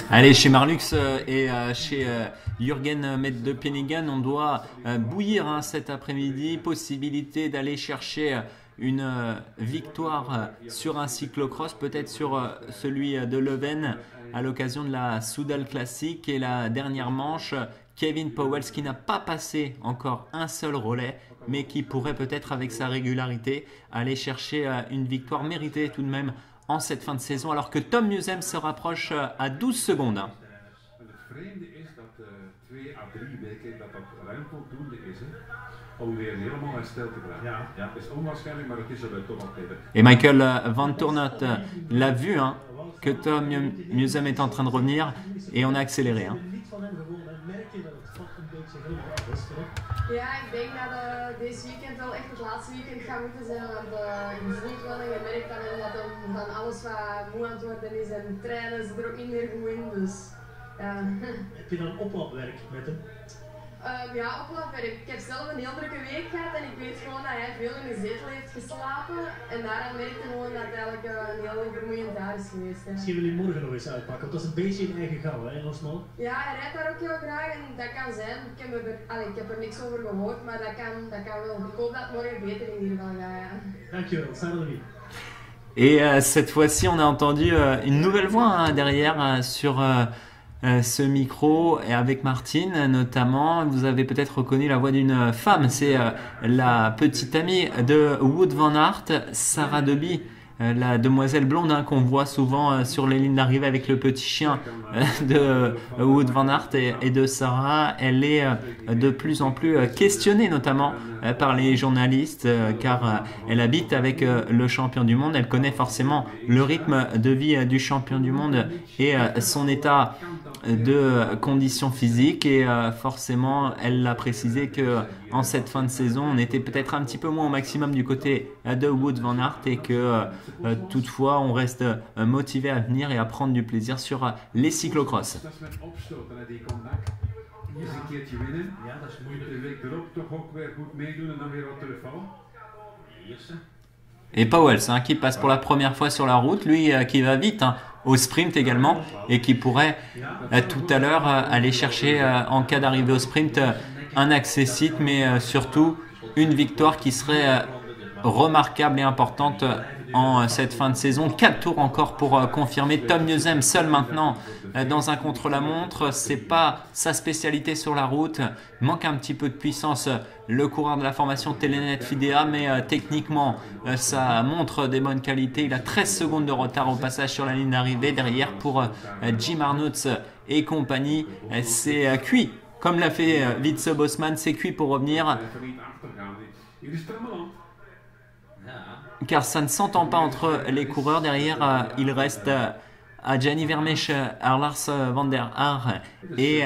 Allez, chez Marlux euh, et euh, chez euh, Jürgen Met de Penigan, on doit bouillir hein, cet après-midi. Possibilité d'aller chercher une victoire sur un cyclocross, peut-être sur celui de Leuven à l'occasion de la Soudal Classic et la dernière manche. Kevin Powell, qui n'a pas passé encore un seul relais, mais qui pourrait peut-être avec sa régularité aller chercher euh, une victoire méritée tout de même en cette fin de saison, alors que Tom Newsem se rapproche euh, à 12 secondes. Et Michael euh, Van Tournot l'a vu, hein, que Tom Newsem est en train de revenir et on a accéléré. Hein. Ja, ik denk dat uh, deze weekend wel echt het laatste weekend gaat moeten zijn. Want uh, je voelt wel en je merkt dan wel dat hem van alles wat moe aan het worden is en trainen ze er ook niet meer goed in. Dus, ja. Heb je dan oplapwerk met hem? Um, ja, oplapwerk. Ik heb zelf een heel drukke week gehad en ik weet gewoon dat hij veel in de zetel heeft geslapen. En daarom merkte gewoon dat het eigenlijk uh, een heel vermoeiend jaar is geweest. Misschien wil je morgen nog eens uitpakken, want dat is een beetje in eigen gauw, hè, Rosman? Ja, hij rijdt daar ook heel graag en dat kan zijn. Ik heb er, allez, ik heb er niks over gehoord, maar dat kan, dat kan wel. Ik hoop dat het morgen beter in ieder geval gaat. Ja. Dankjewel, Sarah Et euh, cette fois-ci, on a entendu euh, une nouvelle voix hein, derrière euh, sur Euh, ce micro et avec Martine notamment. Vous avez peut-être reconnu la voix d'une femme. C'est euh, la petite amie de Wood Van Aert, Sarah Deby. Euh, la demoiselle blonde hein, qu'on voit souvent sur les lignes d'arrivée avec le petit chien de Wood Van Aert et, de Sarah. Elle est de plus en plus questionnée notamment par les journalistes car elle habite avec le champion du monde. Elle connaît forcément le rythme de vie du champion du monde et son état de conditions physiques et forcément elle l'a précisé que en cette fin de saison on était peut-être un petit peu moins au maximum du côté de Wood Van Aert et que euh, toutefois, on reste euh, motivé à venir et à prendre du plaisir sur euh, les cyclocross. Et Powell, un qui passe pour la première fois sur la route, lui qui va vite hein, au sprint également et qui pourrait tout à l'heure aller chercher en cas d'arrivée au sprint un accessite mais surtout une victoire qui serait remarquable et importante en euh, cette fin de saison. Quatre tours encore pour euh, confirmer. Tom Newsem seul maintenant euh, dans un contre-la-montre. C'est pas sa spécialité sur la route. manque un petit peu de puissance le coureur de la formation Telenet Fidea, mais techniquement ça montre des bonnes qualités. Il a 13 secondes de retard au passage sur la ligne d'arrivée. Derrière pour Jim Arnouts et compagnie, c'est cuit. Comme l'a fait Vitze Bosman, c'est cuit pour revenir car ça ne s'entend pas entre les coureurs. Derrière, euh, il reste euh, à Gianni Vermeesch, à Lars van der Haar et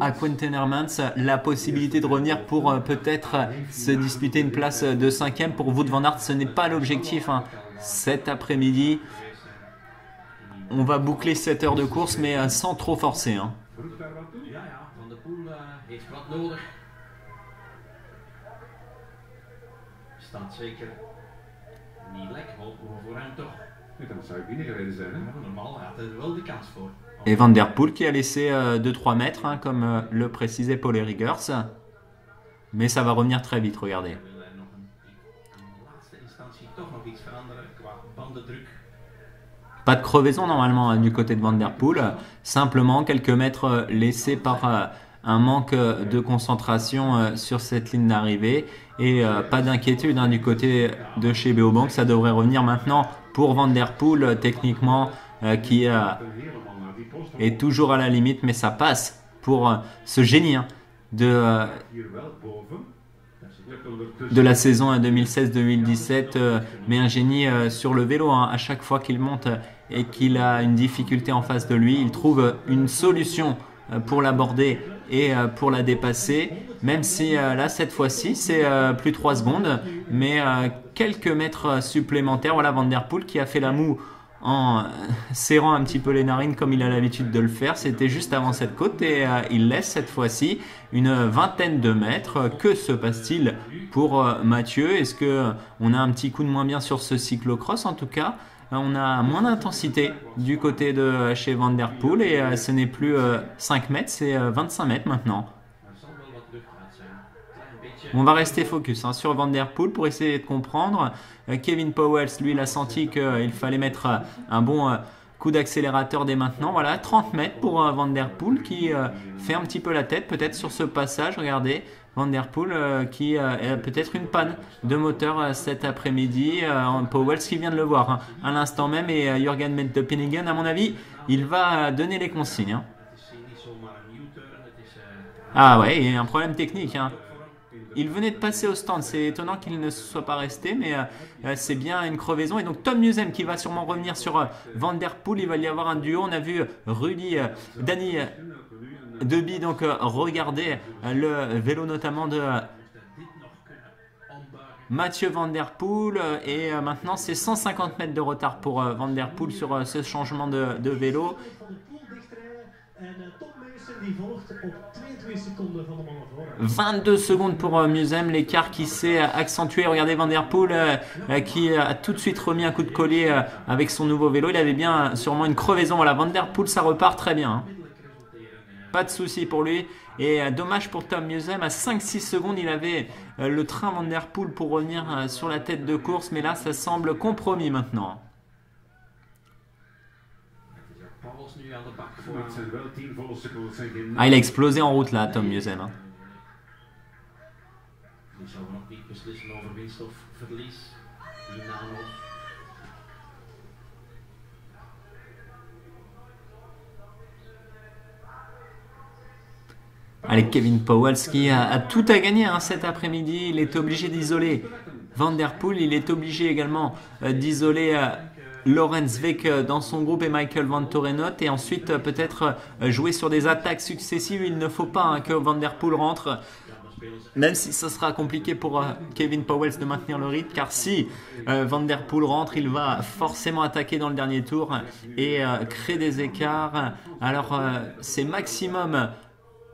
à Quentin Hermans la possibilité de revenir pour euh, peut-être se disputer une place de cinquième. Pour Wout van Aert, ce n'est pas l'objectif hein. cet après-midi. On va boucler cette heure de course, mais sans trop forcer. Hein. Et Van Der Poel qui a laissé 2-3 euh, mètres, hein, comme euh, le précisait Paul Riggers. Mais ça va revenir très vite, regardez. Pas de crevaison normalement hein, du côté de Van Der Poel, simplement quelques mètres euh, laissés par un manque de concentration sur cette ligne d'arrivée et euh, pas d'inquiétude hein, du côté de chez Beobank, ça devrait revenir maintenant pour Van Der Poel, euh, techniquement, euh, qui est toujours à la limite, mais ça passe pour ce génie hein, de, la saison 2016-2017, mais un génie sur le vélo. Hein. à chaque fois qu'il monte et qu'il a une difficulté en face de lui, il trouve une solution pour l'aborder et pour la dépasser. Même si euh, là, cette fois-ci, c'est euh, plus 3 secondes, mais euh, quelques mètres supplémentaires. Voilà Van Der Poel qui a fait la moue en serrant un petit peu les narines comme il a l'habitude de le faire. C'était juste avant cette côte et il laisse cette fois-ci une vingtaine de mètres. Que se passe-t-il pour Mathieu? Est-ce que on a un petit coup de moins bien sur ce cyclocross en tout cas? On a moins d'intensité du côté de chez Van Der Poel et ce n'est plus 5 mètres, c'est 25 mètres maintenant. On va rester focus hein, sur Van Der Poel pour essayer de comprendre. Euh, Kevin Powell, lui, il a senti qu'il fallait mettre euh, un bon euh, coup d'accélérateur dès maintenant. Voilà, 30 mètres pour Van Der Poel qui fait un petit peu la tête peut-être sur ce passage. Regardez, Van Poel qui a peut-être une panne de moteur cet après-midi. Powell qui vient de le voir hein, à l'instant même et Jürgen Pentepinigen, à mon avis, il va donner les consignes. Hein. Ah ouais, il y a un problème technique. Il venait de passer au stand, c'est étonnant qu'il ne soit pas resté, mais euh, euh, c'est bien une crevaison. Et donc Tom Newsem qui va sûrement revenir sur euh, il va y avoir un duo. On a vu Rudy, Danny Deby, donc regardez le vélo notamment de Mathieu Van Der Poel. Et euh, maintenant, c'est 150 mètres de retard pour euh, Van Der Poel sur euh, ce changement de, vélo. Van der Poel dichtrijden. En eh, Tom Meusen die volgt op 22 seconden van de mannen voor. 22 secondes pour euh, Musem, l'écart qui s'est euh, accentué. Regardez Van Der Poel euh, euh, qui a tout de suite remis un coup de collier euh, avec son nouveau vélo. Il avait bien euh, sûrement une crevaison. Voilà, Van Der Poel, ça repart très bien. Hein. Pas de souci pour lui. Et euh, dommage pour Tom Musem, à 5-6 secondes, il avait euh, le train Van Der Poel pour revenir euh, sur la tête de course. Mais là, ça semble compromis maintenant. Pauls nu aan de bak Maar het voor. zijn wel 10 volle seconden. Het zijn geen Ah, il a explosé en route là, Tom Musem. hein. Allez, Kevin Powell qui a, a tout à gagner hein, cet après-midi. Il est obligé d'isoler Van Der Poel. Il est obligé également euh, d'isoler euh, Lorenz euh, dans son groupe et Michael Van Torenot. Et ensuite, euh, peut-être jouer sur des attaques successives. Il ne faut pas hein, que Van Der Poel rentre. Même si ce sera compliqué pour Kevin Powell de maintenir le rythme, car si Van Der Poel rentre, il va forcément attaquer dans le dernier tour et créer des écarts. Alors c'est maximum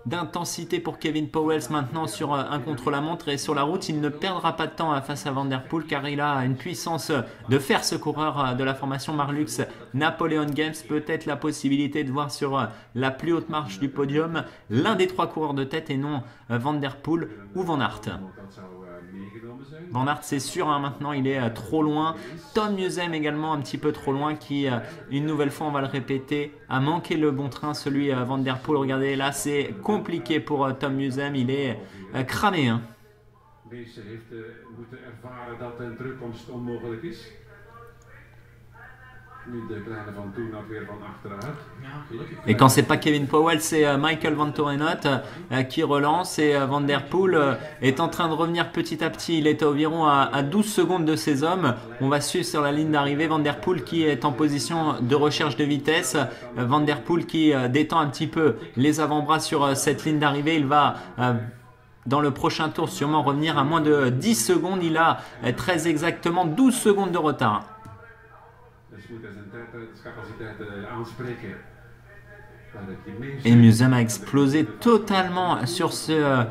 d'intensité pour Kevin Powell maintenant sur euh, un contre-la-montre et sur la route. Il ne perdra pas de temps euh, face à Van Der Poel car il a une puissance euh, de faire ce coureur de la formation Marlux Napoleon Games. Peut-être la possibilité de voir sur la plus haute marche du podium l'un des trois coureurs de tête et non Van Der Poel ou Van Aert. Dat zou eh, meegenomen zijn. Van Aert, c'est sûr, hein, maintenant il est euh, trop loin. Tom Musem également un petit peu trop loin, qui euh, une nouvelle fois, on va le répéter, a manqué le bon train, celui euh, Van Der Poel. Regardez, là c'est compliqué pour Tom Musem, il est cramé. hein. Nu de kleine van toen had weer van achteruit. Ja, gelukkig. Et quand c'est pas Kevin Powell, c'est euh, Michael Van Torenot euh, qui relance et euh, Van Der Poel euh, est en train de revenir petit à petit. Il est environ à, à 12 secondes de ses hommes. On va suivre sur la ligne d'arrivée Van Der Poel qui est en position de recherche de vitesse. Euh, Van Der Poel qui euh, détend un petit peu les avant-bras sur euh, cette ligne d'arrivée. Il va euh, dans le prochain tour sûrement revenir à moins de 10 secondes. Il a euh, très exactement 12 secondes de retard. Et Musem a explosé totalement sur ce euh,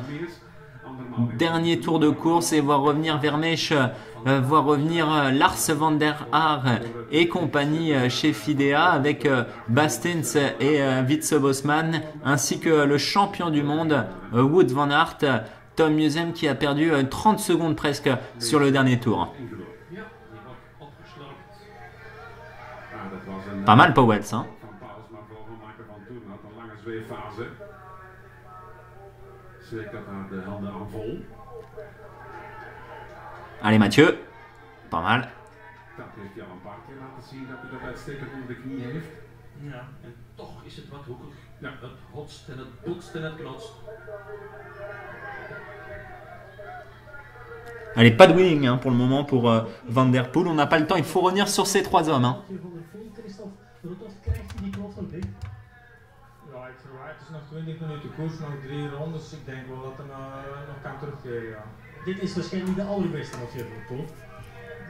dernier tour de course et voir revenir Vermeesch, euh, voir revenir euh, Lars van der Haar et compagnie euh, chez Fidea avec euh, Bastens et euh, Witze Bosman ainsi que le champion du monde euh, Wood van Aert, Tom Musem qui a perdu euh, 30 secondes presque sur le dernier tour. Handen aan vol. Allez Mathieu, pas mal. Ja, en toch is het wat hoekig. Ja. Het hotst en het botst en het knotst. Allez, pas de winning hein, pour le moment pour euh, Van Der Poel. On n'a pas le temps, il faut revenir sur ces trois hommes. hein. Nog 20 minuten koers, nog drie rondes. Ik denk wel dat hij eh, nog kan terugkeren, ja. Dit is waarschijnlijk de allerbeste Van der Poel.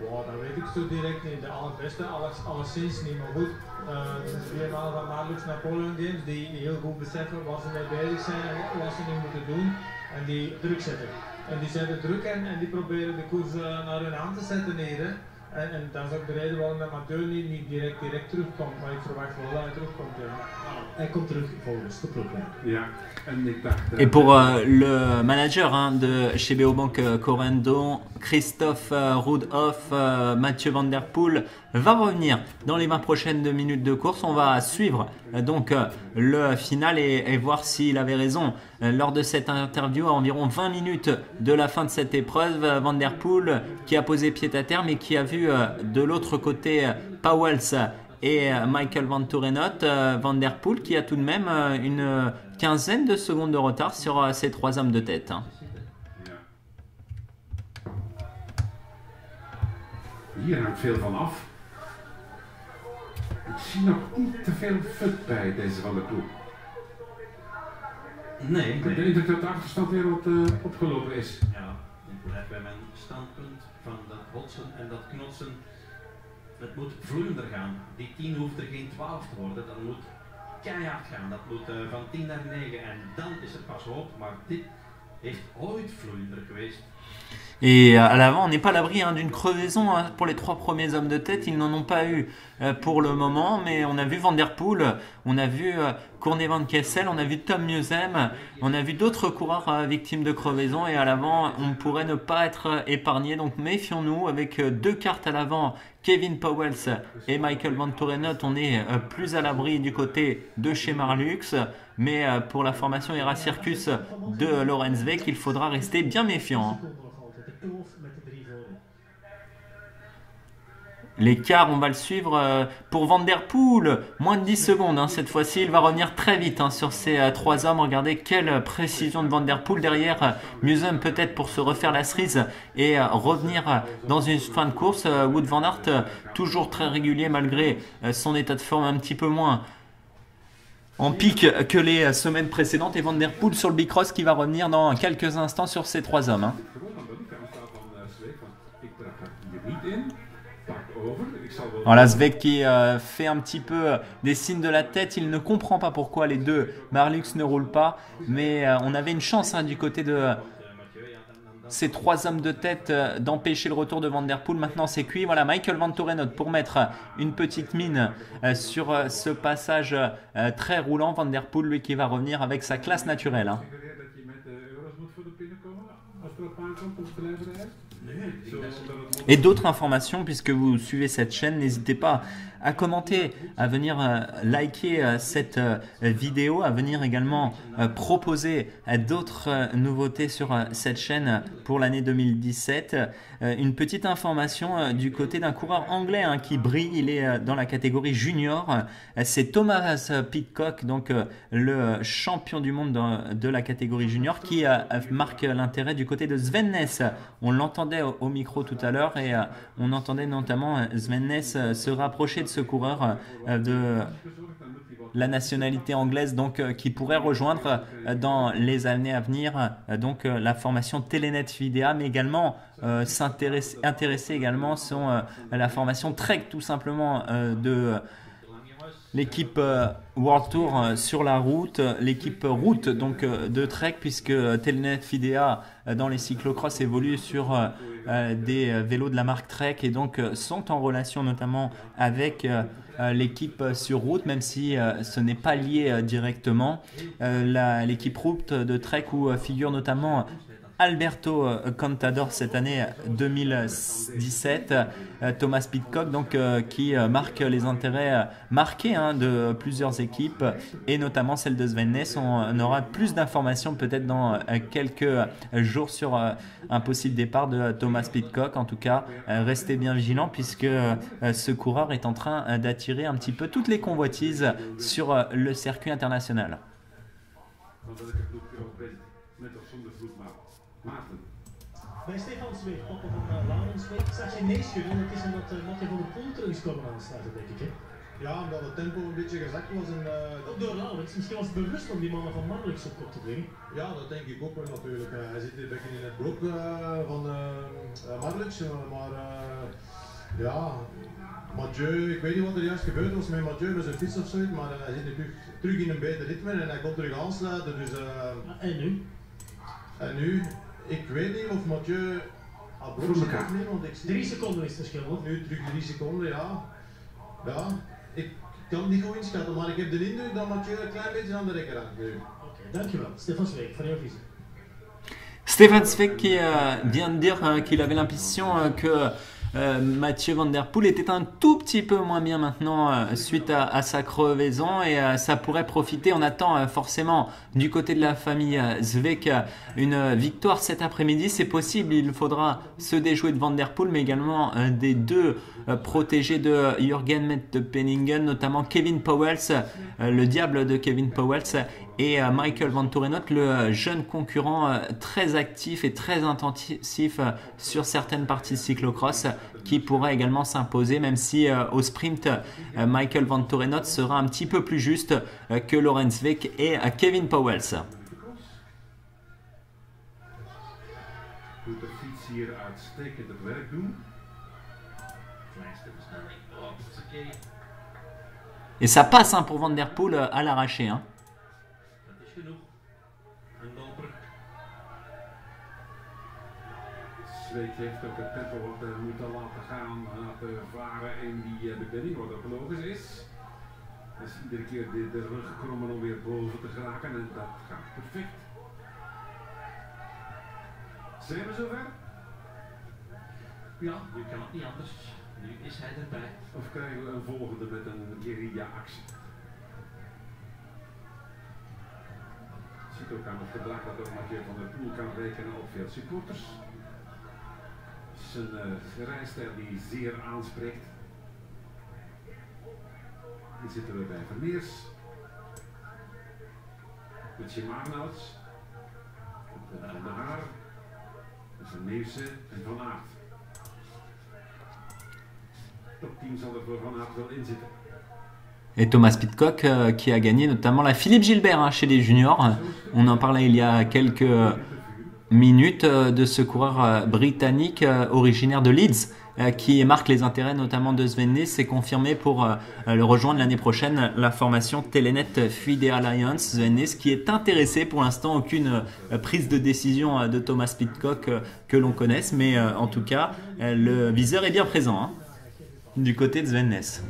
Wow, dat weet ik zo direct niet. De allerbeste, alles, alleszins niet, maar goed. het is weer mannen van Marlux Napoleon Games die heel goed beseffen waar ze mee bezig zijn en wat ze nu moeten doen. En die Druk zetten. En die zetten druk en, en die proberen de koers eh, naar hun aan te zetten hier. Hè. En, en dat is ook de reden waarom de amateur niet, niet direct, direct terugkomt. Maar ik verwacht wel dat hij terugkomt. Ja. Hij komt terug volgens de ploeglijn. Ja, en ik dacht... eh, Et pour euh, le manager hein, de chez Beobank euh, Corendon, Christophe euh, Roodhoff, euh, Mathieu Van Der Poel va revenir dans les 20 prochaines minutes de course. On va suivre euh, donc euh, le final et, voir s'il avait raison Euh, lors de cette interview à environ 20 minutes de la fin de cette épreuve. Van Der Poel qui a posé pied à terre mais qui a vu de l'autre côté Powells et Michael Van Torenot, euh, Van Der Poel qui a tout de même une quinzaine de secondes de retard sur ces trois hommes de tête. hein. Ik zie nog niet te veel fut bij deze van de ploeg. Nee, Ik heb de indruk dat de achterstand weer wat eh, opgelopen is. Ja, ik blijf bij mijn standpunt van dat hotsen en dat knotsen. Het moet vloeiender gaan. Die 10 hoeft er geen 12 te worden. Dat moet keihard gaan. Dat moet uh, van 10 naar 9 en dan is er pas hoop. Maar dit heeft ooit vloeiender geweest. Et à l'avant, on n'est pas à l'abri hein, d'une crevaison hein, pour les trois premiers hommes de tête. Ils n'en ont pas eu euh, pour le moment, mais on a vu Van Der Poel, on a vu euh, Cournet Van Kessel, on a vu Tom Musem, on a vu d'autres coureurs euh, victimes de crevaison. Et à l'avant, on pourrait ne pas être épargné. Donc méfions-nous avec deux cartes à l'avant. Kevin Powells et Michael Van Torenot, on est plus à l'abri du côté de chez Marlux. Mais pour la formation Era Circus de Lorenz Weck, il faudra rester bien méfiant. Hein. L'écart, on va le suivre euh, pour Van Der Poel. Moins de 10 secondes hein. cette fois-ci. Il va revenir très vite hein, sur ces euh, trois hommes. Regardez quelle précision de Van Der Poel derrière. Euh, Museum peut-être pour se refaire la cerise et revenir dans une fin de course. Wood Van Aert toujours très régulier malgré son état de forme un petit peu moins en pic que les semaines précédentes. Et Van Der Poel sur le Bicross qui va revenir dans quelques instants sur ces trois hommes. Hein. Voilà, Zvek qui euh, fait un petit peu des signes de la tête. Il ne comprend pas pourquoi les deux Marlux ne roulent pas. Mais euh, on avait une chance hein, du côté de ces trois hommes de tête euh, d'empêcher le retour de Van Der Poel. Maintenant, c'est cuit. Voilà, Michael Van Torenot pour mettre une petite mine sur ce passage très roulant. Van Der Poel, lui, qui va revenir avec sa classe naturelle. Hein. Et d'autres informations, puisque vous suivez cette chaîne, n'hésitez pas à commenter, à venir euh, liker euh, cette euh, vidéo, à venir également proposer d'autres nouveautés sur cette chaîne pour l'année 2017. Une petite information du côté d'un coureur anglais hein, qui brille, il est dans la catégorie junior. C'est Thomas Pitcock, donc le champion du monde de la catégorie junior, qui marque l'intérêt du côté de Sven Ness. On l'entendait au micro tout à l'heure et on entendait notamment Sven Ness se rapprocher de ce euh, de la nationalité anglaise donc euh, qui pourrait rejoindre euh, dans les années à venir donc la formation Telenet Videa mais également s'intéresser intéresser également la formation Trek tout simplement de l'équipe euh, World Tour euh, sur la route, l'équipe route donc euh, de Trek puisque Telenet Fidea dans les cyclocross évolue sur des vélos de la marque Trek et donc sont en relation notamment avec l'équipe sur route même si ce n'est pas lié directement. L'équipe route de Trek où figure notamment Alberto euh, Contador cette année 2017, euh, Thomas Pitcock donc euh, qui marque les intérêts marqués hein, de plusieurs équipes et notamment celle de Sven Ness. On aura plus d'informations peut-être dans quelques jours sur un possible départ de Thomas Pitcock. En tout cas, restez bien vigilants puisque ce coureur est en train d'attirer un petit peu toutes les convoitises sur le circuit international. Maarten. Bij Stefan Zweeg, papa van uh, Laurens Zweeg, zag je nee schudden. Dat is omdat uh, van der Poel terug is komen aansluiten, denk ik. Hè? Ja, omdat het tempo een beetje gezakt was. En, uh, ook door Laurens. Misschien was het bewust om die mannen van Marlix op kop te brengen. Ja, dat denk ik ook wel natuurlijk. Uh, hij zit een beetje in het blok uh, van Marlix. maar ja, Mathieu, ik weet niet wat er juist gebeurd was met Mathieu met zijn fiets of zoiets. Maar hij zit nu terug, terug in een beter ritme en hij komt terug aansluiten. Dus, en nu? En nu ik weet niet of Mathieu elkaar. want ik zie drie seconden is het verschil. Nu terug drie seconden, ja. Ja, ik kan het niet goed inschatten, maar ik heb de indruk dat Mathieu een klein beetje aan de rekker hangt nu. Oké, dankjewel. Stefan Zweek, van jouw visie. Stéphane Zweck qui euh, vient de dire euh, qu'il avait l'impression euh, que Euh, Mathieu Van Der Poel était un tout petit peu moins bien maintenant euh, suite à, sa crevaison et euh, ça pourrait profiter. On attend forcément du côté de la famille Zvek une victoire cet après-midi. C'est possible, il faudra se déjouer de Van Der Poel mais également des deux protégés de Jürgen de Penningen, notamment Kevin Powells, le diable de Kevin Powells et Michael Van Torenot, le jeune concurrent très actif et très intensif sur certaines parties cyclocross qui pourrait également s'imposer, même si euh, au sprint, euh, Michael Van Torenot sera un petit peu plus juste euh, que Lorenz Weck et Kevin Powells. Et ça passe hein, pour Van Der Poel euh, à l'arraché. hein. Is. Een loper. Zweet heeft ook het tempo wat eh, moeten laten gaan, laten varen in die uh, beklimming, wat ook logisch is. Dus iedere keer de, de rug krommen om weer boven te geraken en dat gaat perfect. Zijn we zover? Ja, nu kan het niet anders. Nu is hij erbij. Of krijgen we een volgende met een guerrilla-actie? Ook aan het gedrag dat ook Mathieu van der Poel kan rekenen op veel supporters. Zijn uh, rijstijl die zeer aanspreekt. Hier zitten we bij Vermeers. Met Jim Arnouds. Van de Haar. Neefse en Van Aert. Top 10 zal er voor Van Aert wel in zitten. Et Thomas Pitcock euh, qui a gagné notamment la Philippe Gilbert hein, chez les juniors. On en parlait il y a quelques minutes euh, de ce coureur euh, britannique originaire de Leeds qui marque les intérêts notamment de Sven Nys. C'est confirmé pour le rejoindre l'année prochaine la formation Telenet Fide Alliance. Sven Nys qui est intéressé pour l'instant aucune prise de décision de Thomas Pitcock que l'on connaisse, mais en tout cas le viseur est bien présent hein, du côté de Sven Nys.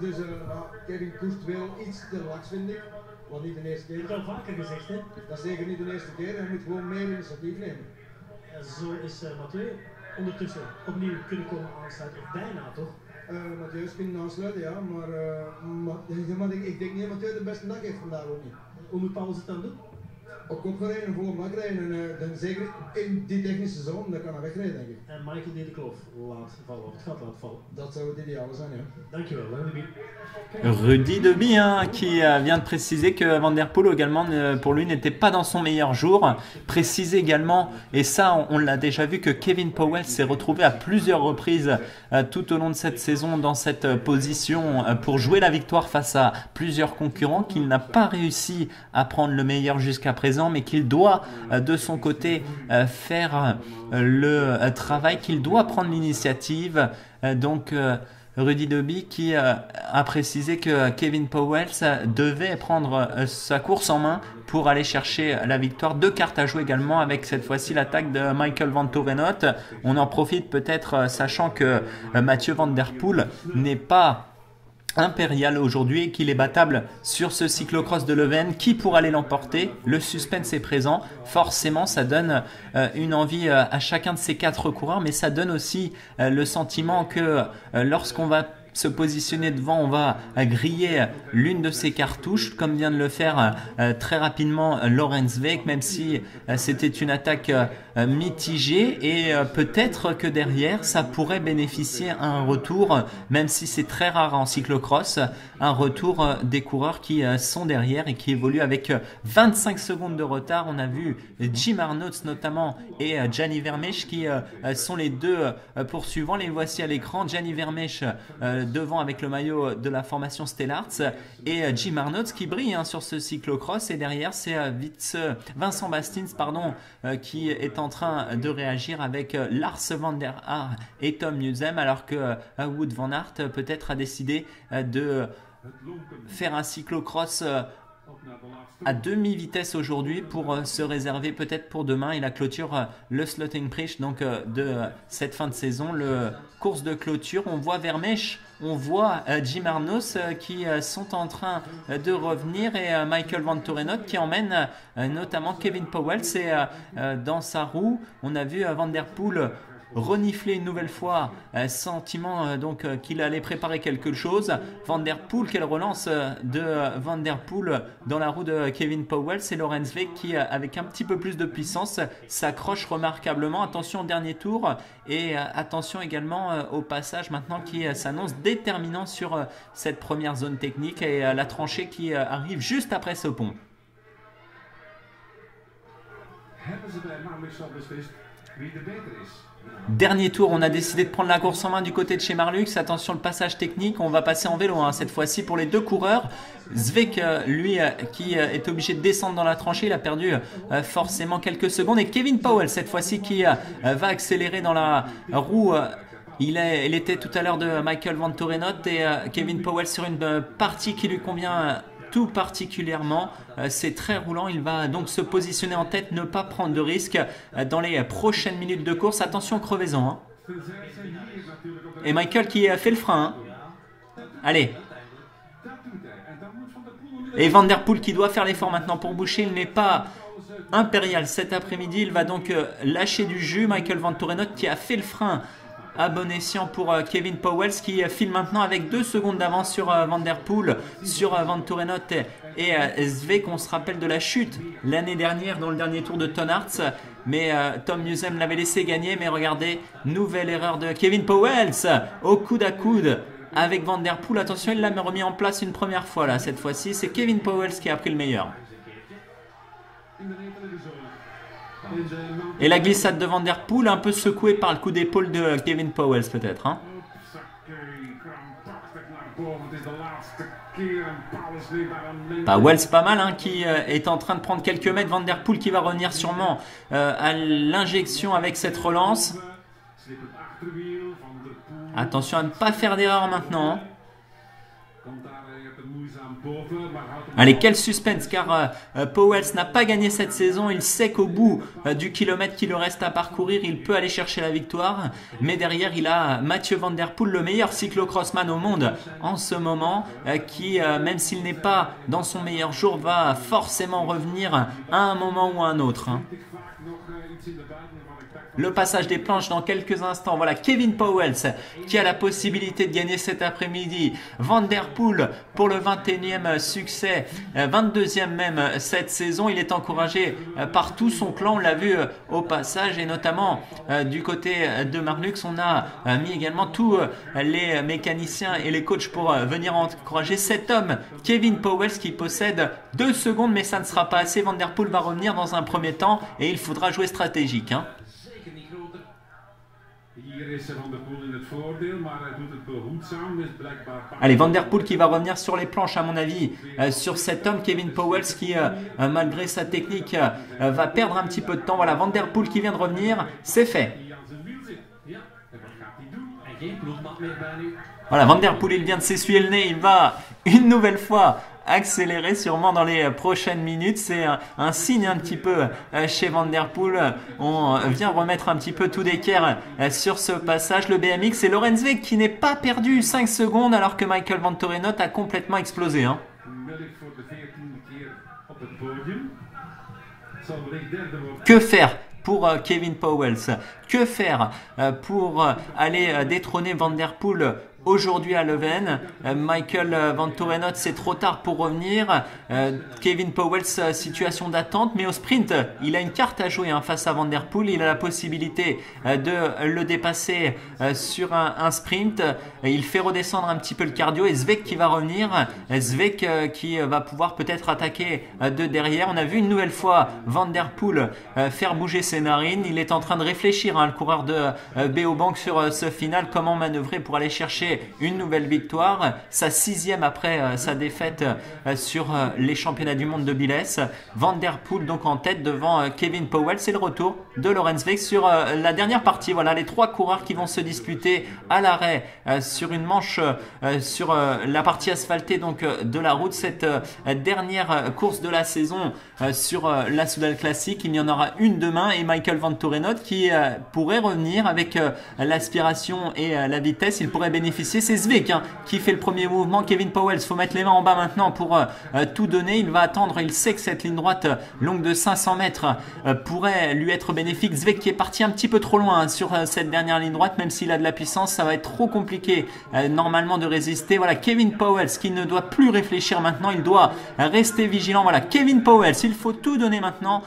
Dat dus, eh, Kevin koest wel iets te laks, vind ik. Want niet de eerste Ik heb keer. het al vaker gezegd, hè. Dat is zeker niet de eerste keer. Hij moet gewoon meer initiatief nemen. En zo is uh, Mathieu ondertussen opnieuw kunnen komen aansluiten. Of bijna, toch? Uh, Mathieu is kunnen aansluiten, ja. Maar, uh, maar, maar ik, ik denk niet dat Mathieu de beste dag heeft vandaag ook niet. Hoe moet Paulus het dan doen? Op kop gaan rijden en volle bak rijden. En uh, dan zeker in die technische zone, dan kan hij wegrijden, denk ik. En Michael die de kloof laat vallen, of het gat laat vallen. Dat zou het ideale zijn, ja. Dankjewel, Rudy. Rudy Deby hein, qui euh, vient de préciser que Van Der Poel également ne- pour lui n'était pas dans son meilleur jour. Préciser également, et ça on, on l'a déjà vu, que Kevin Powell s'est retrouvé à plusieurs reprises euh, tout au long de cette saison dans cette euh, position euh, pour jouer la victoire face à plusieurs concurrents, qu'il n'a pas réussi à prendre le meilleur jusqu'à présent, mais qu'il doit euh, de son côté euh, faire euh, le travail, qu'il doit prendre l'initiative. Donc Rudy Dobby qui a précisé que Kevin Powell devait prendre sa course en main pour aller chercher la victoire. Deux cartes à jouer également avec cette fois-ci l'attaque de Michael Van Torenot. On en profite peut-être sachant que Mathieu Van Der Poel n'est pas impérial aujourd'hui et qu'il est battable sur ce cyclocross de Leuven. Qui pourra aller l'emporter? Le suspense est présent. Forcément, ça donne euh, une envie euh, à chacun de ces quatre coureurs, mais ça donne aussi euh, le sentiment que lorsqu'on va se positionner devant, on va euh, griller l'une de ces cartouches, comme vient de le faire euh, très rapidement euh, Lorenz Weck, même si euh, c'était une attaque euh, euh, mitigée et euh, peut-être que derrière, ça pourrait bénéficier à un retour, euh, même si c'est très rare en cyclocross, un retour euh, des coureurs qui euh, sont derrière et qui évoluent avec euh, 25 secondes de retard. On a vu Jim Arnott notamment et euh, Gianni Vermeersch qui euh, euh, sont les deux euh, poursuivants. Les voici à l'écran. Gianni Vermeersch euh, devant avec le maillot de la formation Stellarts et euh, Jim Arnott qui brille hein, sur ce cyclocross. Et derrière c'est euh, Vitz- Vincent Bastins pardon euh, qui est en train de réagir avec euh, Lars van der Haar et Tom Newsem alors que euh, Wood van Aert euh, peut-être a décidé euh, de faire un cyclocross euh, op naar de laatste. À demi-vitesse aujourd'hui pour euh, se réserver peut-être pour demain et la clôture euh, le Slottingprich donc euh, de cette fin de saison le course de clôture. On voit Vermeesch on voit Jim Arnos qui sont en train de revenir et Michael Van Torenot qui emmène notamment Kevin Powell. C'est dans sa roue. On a vu Van Der renifler une nouvelle fois, euh, sentiment euh, donc euh, qu'il allait préparer quelque chose. Van der Poel, quelle relance de Van der Poel dans la roue de Kevin Powell, c'est Lorenz Weck qui, avec un petit peu plus de puissance, s'accroche remarquablement. Attention au dernier tour et attention également au passage maintenant qui s'annonce déterminant sur cette première zone technique et la tranchée qui arrive juste après ce pont. Dernier tour, on a décidé de prendre la course en main du côté de chez Marlux. Attention le passage technique, on va passer en vélo hein, cette fois-ci pour les deux coureurs. Zvek, euh, lui, euh, qui euh, est obligé de descendre dans la tranchée, il a perdu forcément quelques secondes. Et Kevin Powell, cette fois-ci, qui va accélérer dans la roue. il, était tout à l'heure de Michael Van Torenot et Kevin Powell sur une partie qui lui convient tout particulièrement. Euh, C'est très roulant. Il va donc se positionner en tête, ne pas prendre de risques euh, dans les prochaines minutes de course. Attention aux crevaisons. hein. Et Michael qui a fait le frein. hein. Allez. Et Van Der Poel qui doit faire l'effort maintenant pour boucher. Il n'est pas impérial cet après-midi. Il va donc euh, lâcher du jus. Michael Van Torenot qui a fait le frein à bon pour euh, Kevin Powell qui euh, file maintenant avec deux secondes d'avance sur euh, Van Der Poel, sur Van Torenot et, et euh, Zvek. On se rappelle de la chute l'année dernière dans le dernier tour de Tonarts. Mais Tom Newsem l'avait laissé gagner. Mais regardez, nouvelle erreur de Kevin Powell au coude à coude avec Van Der Poel. Attention, il l'a remis en place une première fois là. Cette fois-ci, c'est Kevin Powell qui a pris le meilleur. Et la glissade de Van Der Poel, un peu secouée par le coup d'épaule de Kevin Powell peut-être. hein. Bah, Wells pas mal, hein, qui euh, est en train de prendre quelques mètres. Van Der Poel qui va revenir sûrement euh, à l'injection avec cette relance. Attention à ne pas faire d'erreur maintenant. hein. Allez, quel suspense car euh, euh, Powell n'a pas gagné cette saison. Il sait qu'au bout euh, du kilomètre qui lui reste à parcourir, il peut aller chercher la victoire. Mais derrière, il a Mathieu Van Der Poel, le meilleur cyclocrossman au monde en ce moment, euh, qui, même s'il n'est pas dans son meilleur jour, va forcément revenir à un moment ou à un autre. hein. Le passage des planches dans quelques instants. Voilà, Kevin Powell qui a la possibilité de gagner cet après-midi. Van Der Poel pour le 21e succès, euh, 22e même euh, cette saison. Il est encouragé euh, par tout son clan, on l'a vu euh, au passage, et notamment du côté de Marlux, on a mis également tous les mécaniciens et les coachs pour venir encourager cet homme, Kevin Powell, qui possède deux secondes, mais ça ne sera pas assez. Van Der Poel va revenir dans un premier temps et il faudra jouer stratégique. hein. Allez, Van Der Poel qui va revenir sur les planches, à mon avis, euh, sur cet homme, Kevin Powell, qui, euh, euh, malgré sa technique, va perdre un petit peu de temps. Voilà, Van Der Poel qui vient de revenir, c'est fait. Voilà, Van Der Poel, il vient de s'essuyer le nez, il va une nouvelle fois accélérer sûrement dans les prochaines minutes. C'est un, signe un petit peu euh, chez Van Der Poel. On euh, vient remettre un petit peu tout d'équerre euh, sur ce passage. Le BMX et Lorenz Weg qui n'est pas perdu 5 secondes alors que Michael Van Torenot a complètement explosé. hein. Que faire pour Kevin Powell Que faire pour aller détrôner Van Der Poel aujourd'hui à Leuven Euh, Michael Van Torenot, c'est trop tard pour revenir. Euh, Kevin Powell, euh, situation d'attente, mais au sprint, il a une carte à jouer hein, face à Van Der Poel. Il a la possibilité de le dépasser sur un, sprint. Il fait redescendre un petit peu le cardio et Zvek qui va revenir. Zvek qui va pouvoir peut-être attaquer de derrière. On a vu une nouvelle fois Van Der Poel faire bouger ses narines. Il est en train de réfléchir, hein, le coureur de BO Bank, sur ce final, comment manœuvrer pour aller chercher une nouvelle victoire, sa sixième après euh, sa défaite euh, sur euh, les championnats du monde de Biles. Van Der Poel donc en tête devant Kevin Powell. C'est le retour de Lorenz Weg sur la dernière partie. Voilà les trois coureurs qui vont se disputer à l'arrêt sur une manche sur la partie asphaltée donc de la route. Cette dernière course de la saison sur la Soudal Classic. Il y en aura une demain et Michael Van Torenot qui pourrait revenir avec l'aspiration et la vitesse. Il pourrait bénéficier. C'est Zvek hein, qui fait le premier mouvement. Kevin Powell, il faut mettre les mains en bas maintenant pour euh, euh, tout donner. Il va attendre. Il sait que cette ligne droite euh, longue de 500 mètres pourrait lui être bénéfique. Zvek qui est parti un petit peu trop loin hein, sur cette dernière ligne droite, même s'il a de la puissance, ça va être trop compliqué normalement de résister. Voilà, Kevin Powell, qui ne doit plus réfléchir maintenant, il doit rester vigilant. Voilà, Kevin Powell, il faut tout donner maintenant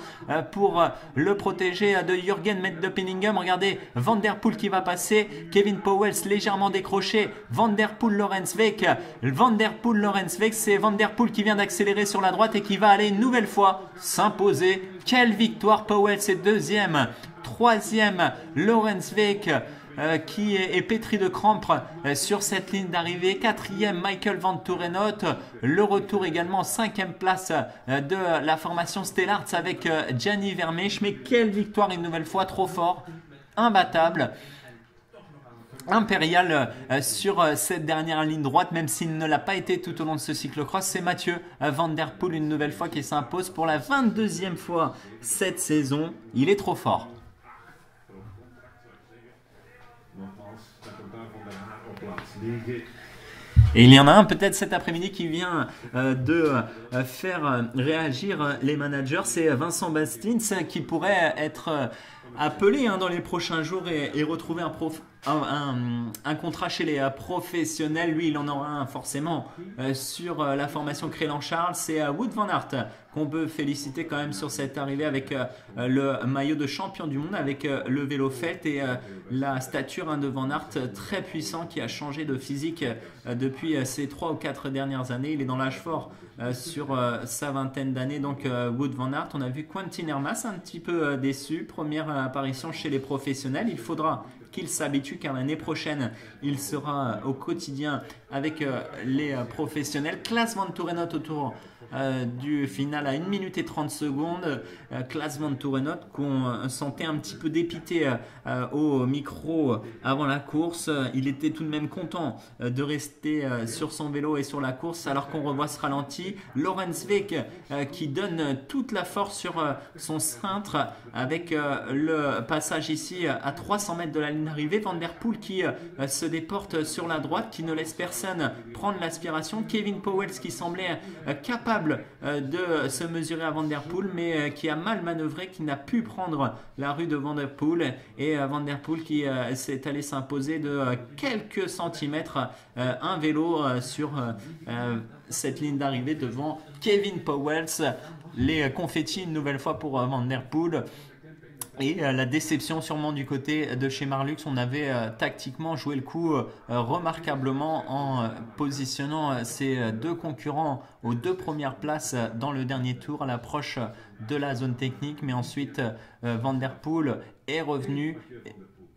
pour le protéger de Jürgen Meddepenningham. Regardez, Van Der Poel qui va passer, Kevin Powell légèrement décroché, Van Weg, Van Der Poel, Weg, c'est Van qui vient d'accélérer sur la droite et qui va aller une nouvelle fois s'imposer. Quelle victoire, Powell, c'est deuxième. Troisième, Lorenz Week. Euh, qui est, pétri de crampes euh, sur cette ligne d'arrivée. Quatrième, Michael Van Tourenot. Le retour également, cinquième place euh, de la formation Stellarts avec Gianni Vermeesch. Mais quelle victoire une nouvelle fois, trop fort, imbattable impérial sur cette dernière ligne droite, même s'il ne l'a pas été tout au long de ce cyclocross. C'est Mathieu Van Der Poel une nouvelle fois qui s'impose pour la 22e fois cette saison. Il est trop fort. Et il y en a un peut-être cet après-midi qui vient euh, de euh, faire euh, réagir les managers, c'est Vincent Bastins qui pourrait être appelé hein, dans les prochains jours et, retrouver un, contrat chez les professionnels. Lui, il en aura un forcément sur la formation Crélan-Charles. C'est Wood Van Aert qu'on peut féliciter quand même sur cette arrivée avec euh, le maillot de champion du monde, avec euh, le vélo fait et euh, la stature hein, de Van Aert très puissant qui a changé de physique depuis ces trois ou quatre dernières années. Il est dans l'âge fort sur sa vingtaine d'années, donc Wood Van Aert. On a vu Quentin Hermas un petit peu déçu, première apparition chez les professionnels. Il faudra qu'il s'habitue car l'année prochaine, il sera au quotidien avec les professionnels. Classe Van Tourenot autour euh, du final à 1 minute et 30 secondes. Euh, Klaas Van Tourenot qu'on euh, sentait un petit peu dépité au micro avant la course. Il était tout de même content de rester sur son vélo et sur la course alors qu'on revoit ce ralenti. Lorenz qui donne toute la force sur son cintre avec le passage ici à 300 mètres de la ligne d'arrivée. Van Der Poel qui se déporte sur la droite, qui ne laisse personne prendre l'aspiration. Kevin Powell qui semblait capable euh, de se mesurer à Vanderpool, mais euh, qui a mal manœuvré, qui n'a pu prendre la rue de Vanderpool. Et euh, Vanderpool qui s'est allé s'imposer de quelques centimètres un vélo sur cette ligne d'arrivée devant Kevin Powells. Les confettis une nouvelle fois pour Vanderpool. Et euh, la déception sûrement du côté de chez Marlux, on avait euh, tactiquement joué le coup euh, remarquablement en positionnant ces deux concurrents aux deux premières places dans le dernier tour à l'approche de la zone technique. Mais ensuite, Van Der Poel est revenu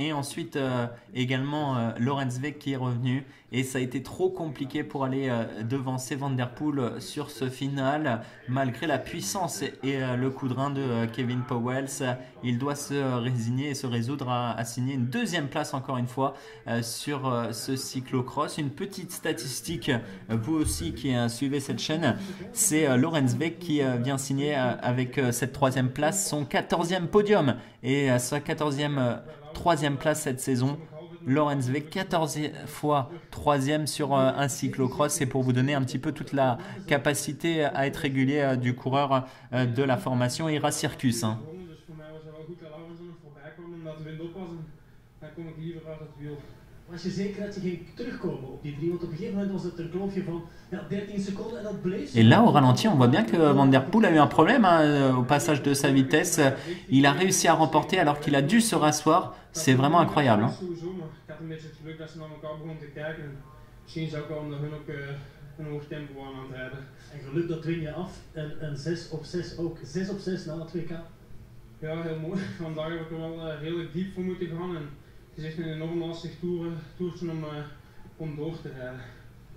et ensuite euh, également euh, Lorenz Weck qui est revenu. Et ça a été trop compliqué pour aller euh, devancer Van Poel sur ce final. Malgré la puissance et, le coup de rein de Kevin Powells, il doit se résigner et se résoudre à, signer une deuxième place encore une fois sur ce cyclocross. Une petite statistique, vous aussi qui suivez cette chaîne, c'est Lorenz Weck qui vient signer avec cette troisième place son 14e podium et sa 14e troisième place cette saison. Lorenz V, 14 fois troisième sur euh, un cyclocross. C'est pour vous donner un petit peu toute la capacité à être régulier euh, du coureur euh, de la formation Ira Circus. Hein. Et là, au ralenti, on voit bien que Van Der Poel a eu un problème hein, euh, au passage de sa vitesse. Il a réussi à remporter alors qu'il a dû se rasseoir. C'est vraiment incroyable. Hein. En geluk dat dwing je af en, en 6 op 6 ook. 6 op 6 na het WK. Ja, heel mooi. Vandaag heb ik er wel uh, redelijk diep voor moeten gaan. En het is echt een enorm lastig toer, toertje om, uh, om door te rijden.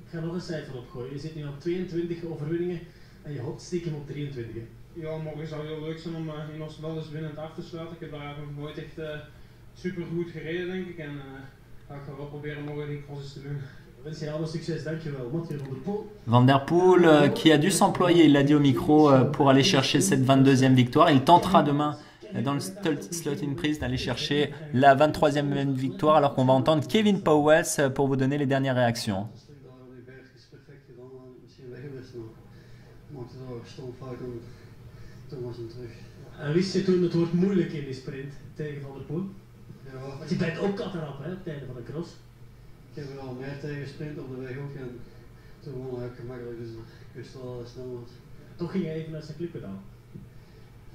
Ik ga nog een cijfer opgooien. Je zit nu op 22 overwinningen en je hoopt stiekem op 23. Ja, morgen zou heel leuk zijn om uh, in Oosterdam eens winnend af te sluiten. Ik heb daar nog nooit echt uh, super goed gereden, denk ik. En uh, ik ga wel proberen morgen die cross te doen. Van der Poel euh, qui a dû s'employer, il l'a dit au micro, euh, pour aller chercher cette 22e victoire. Il tentera demain dans le Slotting Prize d'aller chercher la 23e victoire alors qu'on va entendre Kevin Powell pour vous donner les dernières réactions. En wist je toen het wordt moeilijk in die sprint tegen Van der Poel? Ja. Want je blijft ook kattenrap hè, op het einde van de cross. Ik heb er al meer tegen sprint op de weg ook en toen won ik gemakkelijk, dus ik wist wel dat het snel was. Toch ging je even naar zijn klippen dan?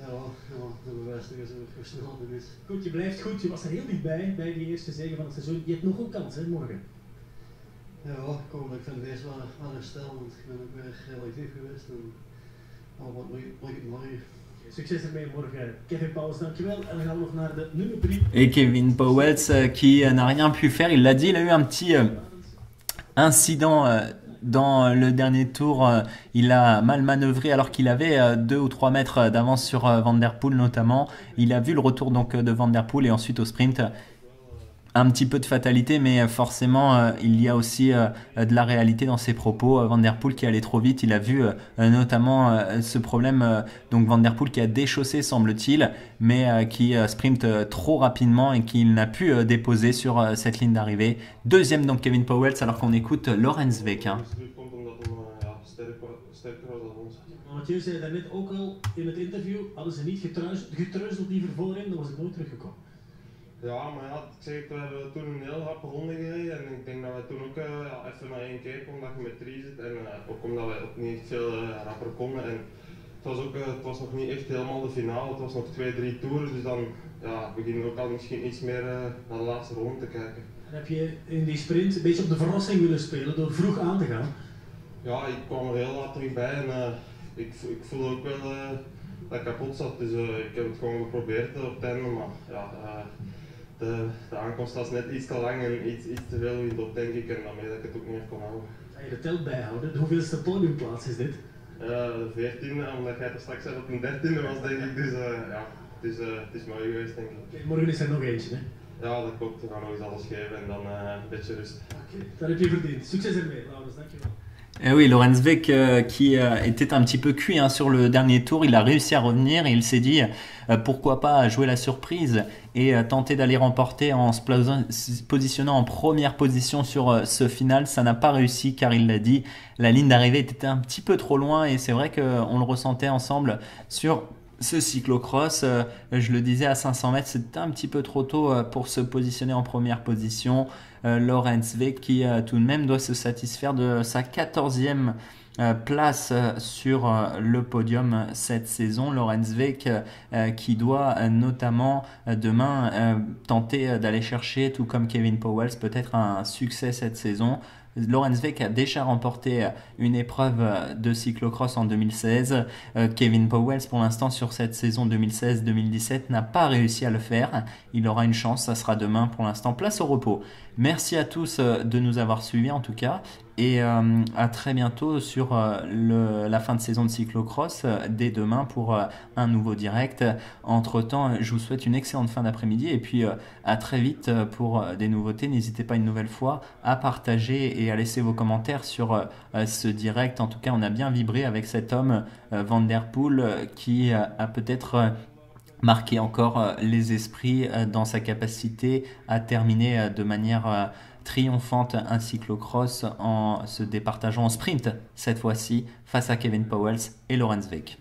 Ja, ja, de bevestiging is het is. Goed, je blijft goed. Je was er heel dichtbij bij die eerste zege van het seizoen. Je hebt nog een kans, hè, morgen? Ja, ik dat ik van deze wel, wel herstel, want ik ben ook weer relatief geweest. En al wat lukt het morgen. Succes ermee morgen. Kevin Pauwels, dankjewel. En dan gaan we nog naar de nummer 3. Et Kevin Powell euh, qui euh, n'a rien pu faire, il l'a dit, il a eu un petit euh, incident euh, dans le dernier tour. euh, il a mal manœuvré alors qu'il avait 2 ou 3 mètres d'avance sur euh, Van notamment. Il a vu le retour donc euh, de Van et ensuite au sprint. Un petit peu de fatalité, mais euh, forcément, euh, il y a aussi euh, de la réalité dans ses propos. Van Der Poel qui allait trop vite, il a vu notamment ce problème. donc Van Der Poel qui a déchaussé, semble-t-il, mais qui sprint trop rapidement et qu'il n'a pu déposer sur cette ligne d'arrivée. Deuxième donc Kevin Powell, alors qu'on écoute Lorenz Weck. hein. Mathieu. Ja, maar ja, ik zeg het, we hebben toen een heel rappe ronde gereden en ik denk dat we toen ook eh, even naar één keer konden dat je met drie zit en eh, ook omdat we ook niet echt veel eh, rapper konden en het was, ook, eh, het was nog niet echt helemaal de finale, het was nog twee, drie toeren, dus dan ja, beginnen we ook al misschien iets meer eh, naar de laatste ronde te kijken. En heb je in die sprint een beetje op de verrassing willen spelen door vroeg aan te gaan? Ja, ik kwam er heel laat terugbij en eh, ik, ik voelde ook wel eh, dat ik kapot zat, dus eh, ik heb het gewoon geprobeerd eh, op het einde, maar ja, eh, de, de aankomst was net iets te lang en iets, iets te veel wind op denk ik en daarmee dat ik het ook niet meer kon houden. Ga je de tel bijhouden? De hoeveelste podiumplaats is dit? Eh, de 14e, omdat jij er straks dat het een 13e was denk ik, dus eh, ja, het is, eh, het is mooi geweest denk ik. Morgen is er nog eentje, hè? Ja, dat klopt, we gaan nog eens alles geven en dan eh, een beetje rust. Oké, dat heb je verdiend. Succes ermee, Laurens, dankjewel. Eh oui, Lorenz Weck euh, qui euh, était un petit peu cuit hein, sur le dernier tour, il a réussi à revenir et il s'est dit euh, pourquoi pas jouer la surprise et euh, tenter d'aller remporter en se positionnant en première position sur ce final. Ça n'a pas réussi car il l'a dit, la ligne d'arrivée était un petit peu trop loin et c'est vrai qu'on le ressentait ensemble sur ce cyclocross. Euh, je le disais à 500 mètres, c'était un petit peu trop tôt euh, pour se positionner en première position. Euh, Lorenz Weck qui euh, tout de même doit se satisfaire de sa 14e euh, place sur le podium cette saison. Lorenz euh, qui doit notamment demain tenter d'aller chercher, tout comme Kevin Powell, peut-être un succès cette saison. Lorenz Weck a déjà remporté euh, une épreuve euh, de cyclocross en 2016. Euh, Kevin Powell, pour l'instant, sur cette saison 2016-2017, n'a pas réussi à le faire. Il aura une chance, ça sera demain. Pour l'instant, place au repos. Merci à tous de nous avoir suivis en tout cas. Et euh, à très bientôt sur euh, la fin de saison de cyclocross euh, dès demain pour euh, un nouveau direct. Entre temps, je vous souhaite une excellente fin d'après-midi et puis à très vite pour des nouveautés. N'hésitez pas une nouvelle fois à partager et à laisser vos commentaires sur ce direct. En tout cas, on a bien vibré avec cet homme, Van Der Poel, qui a peut-être marqué encore les esprits dans sa capacité à terminer de manière triomphante un cyclocross en se départageant en sprint cette fois-ci face à Kevin Powell et Lorenz Weck.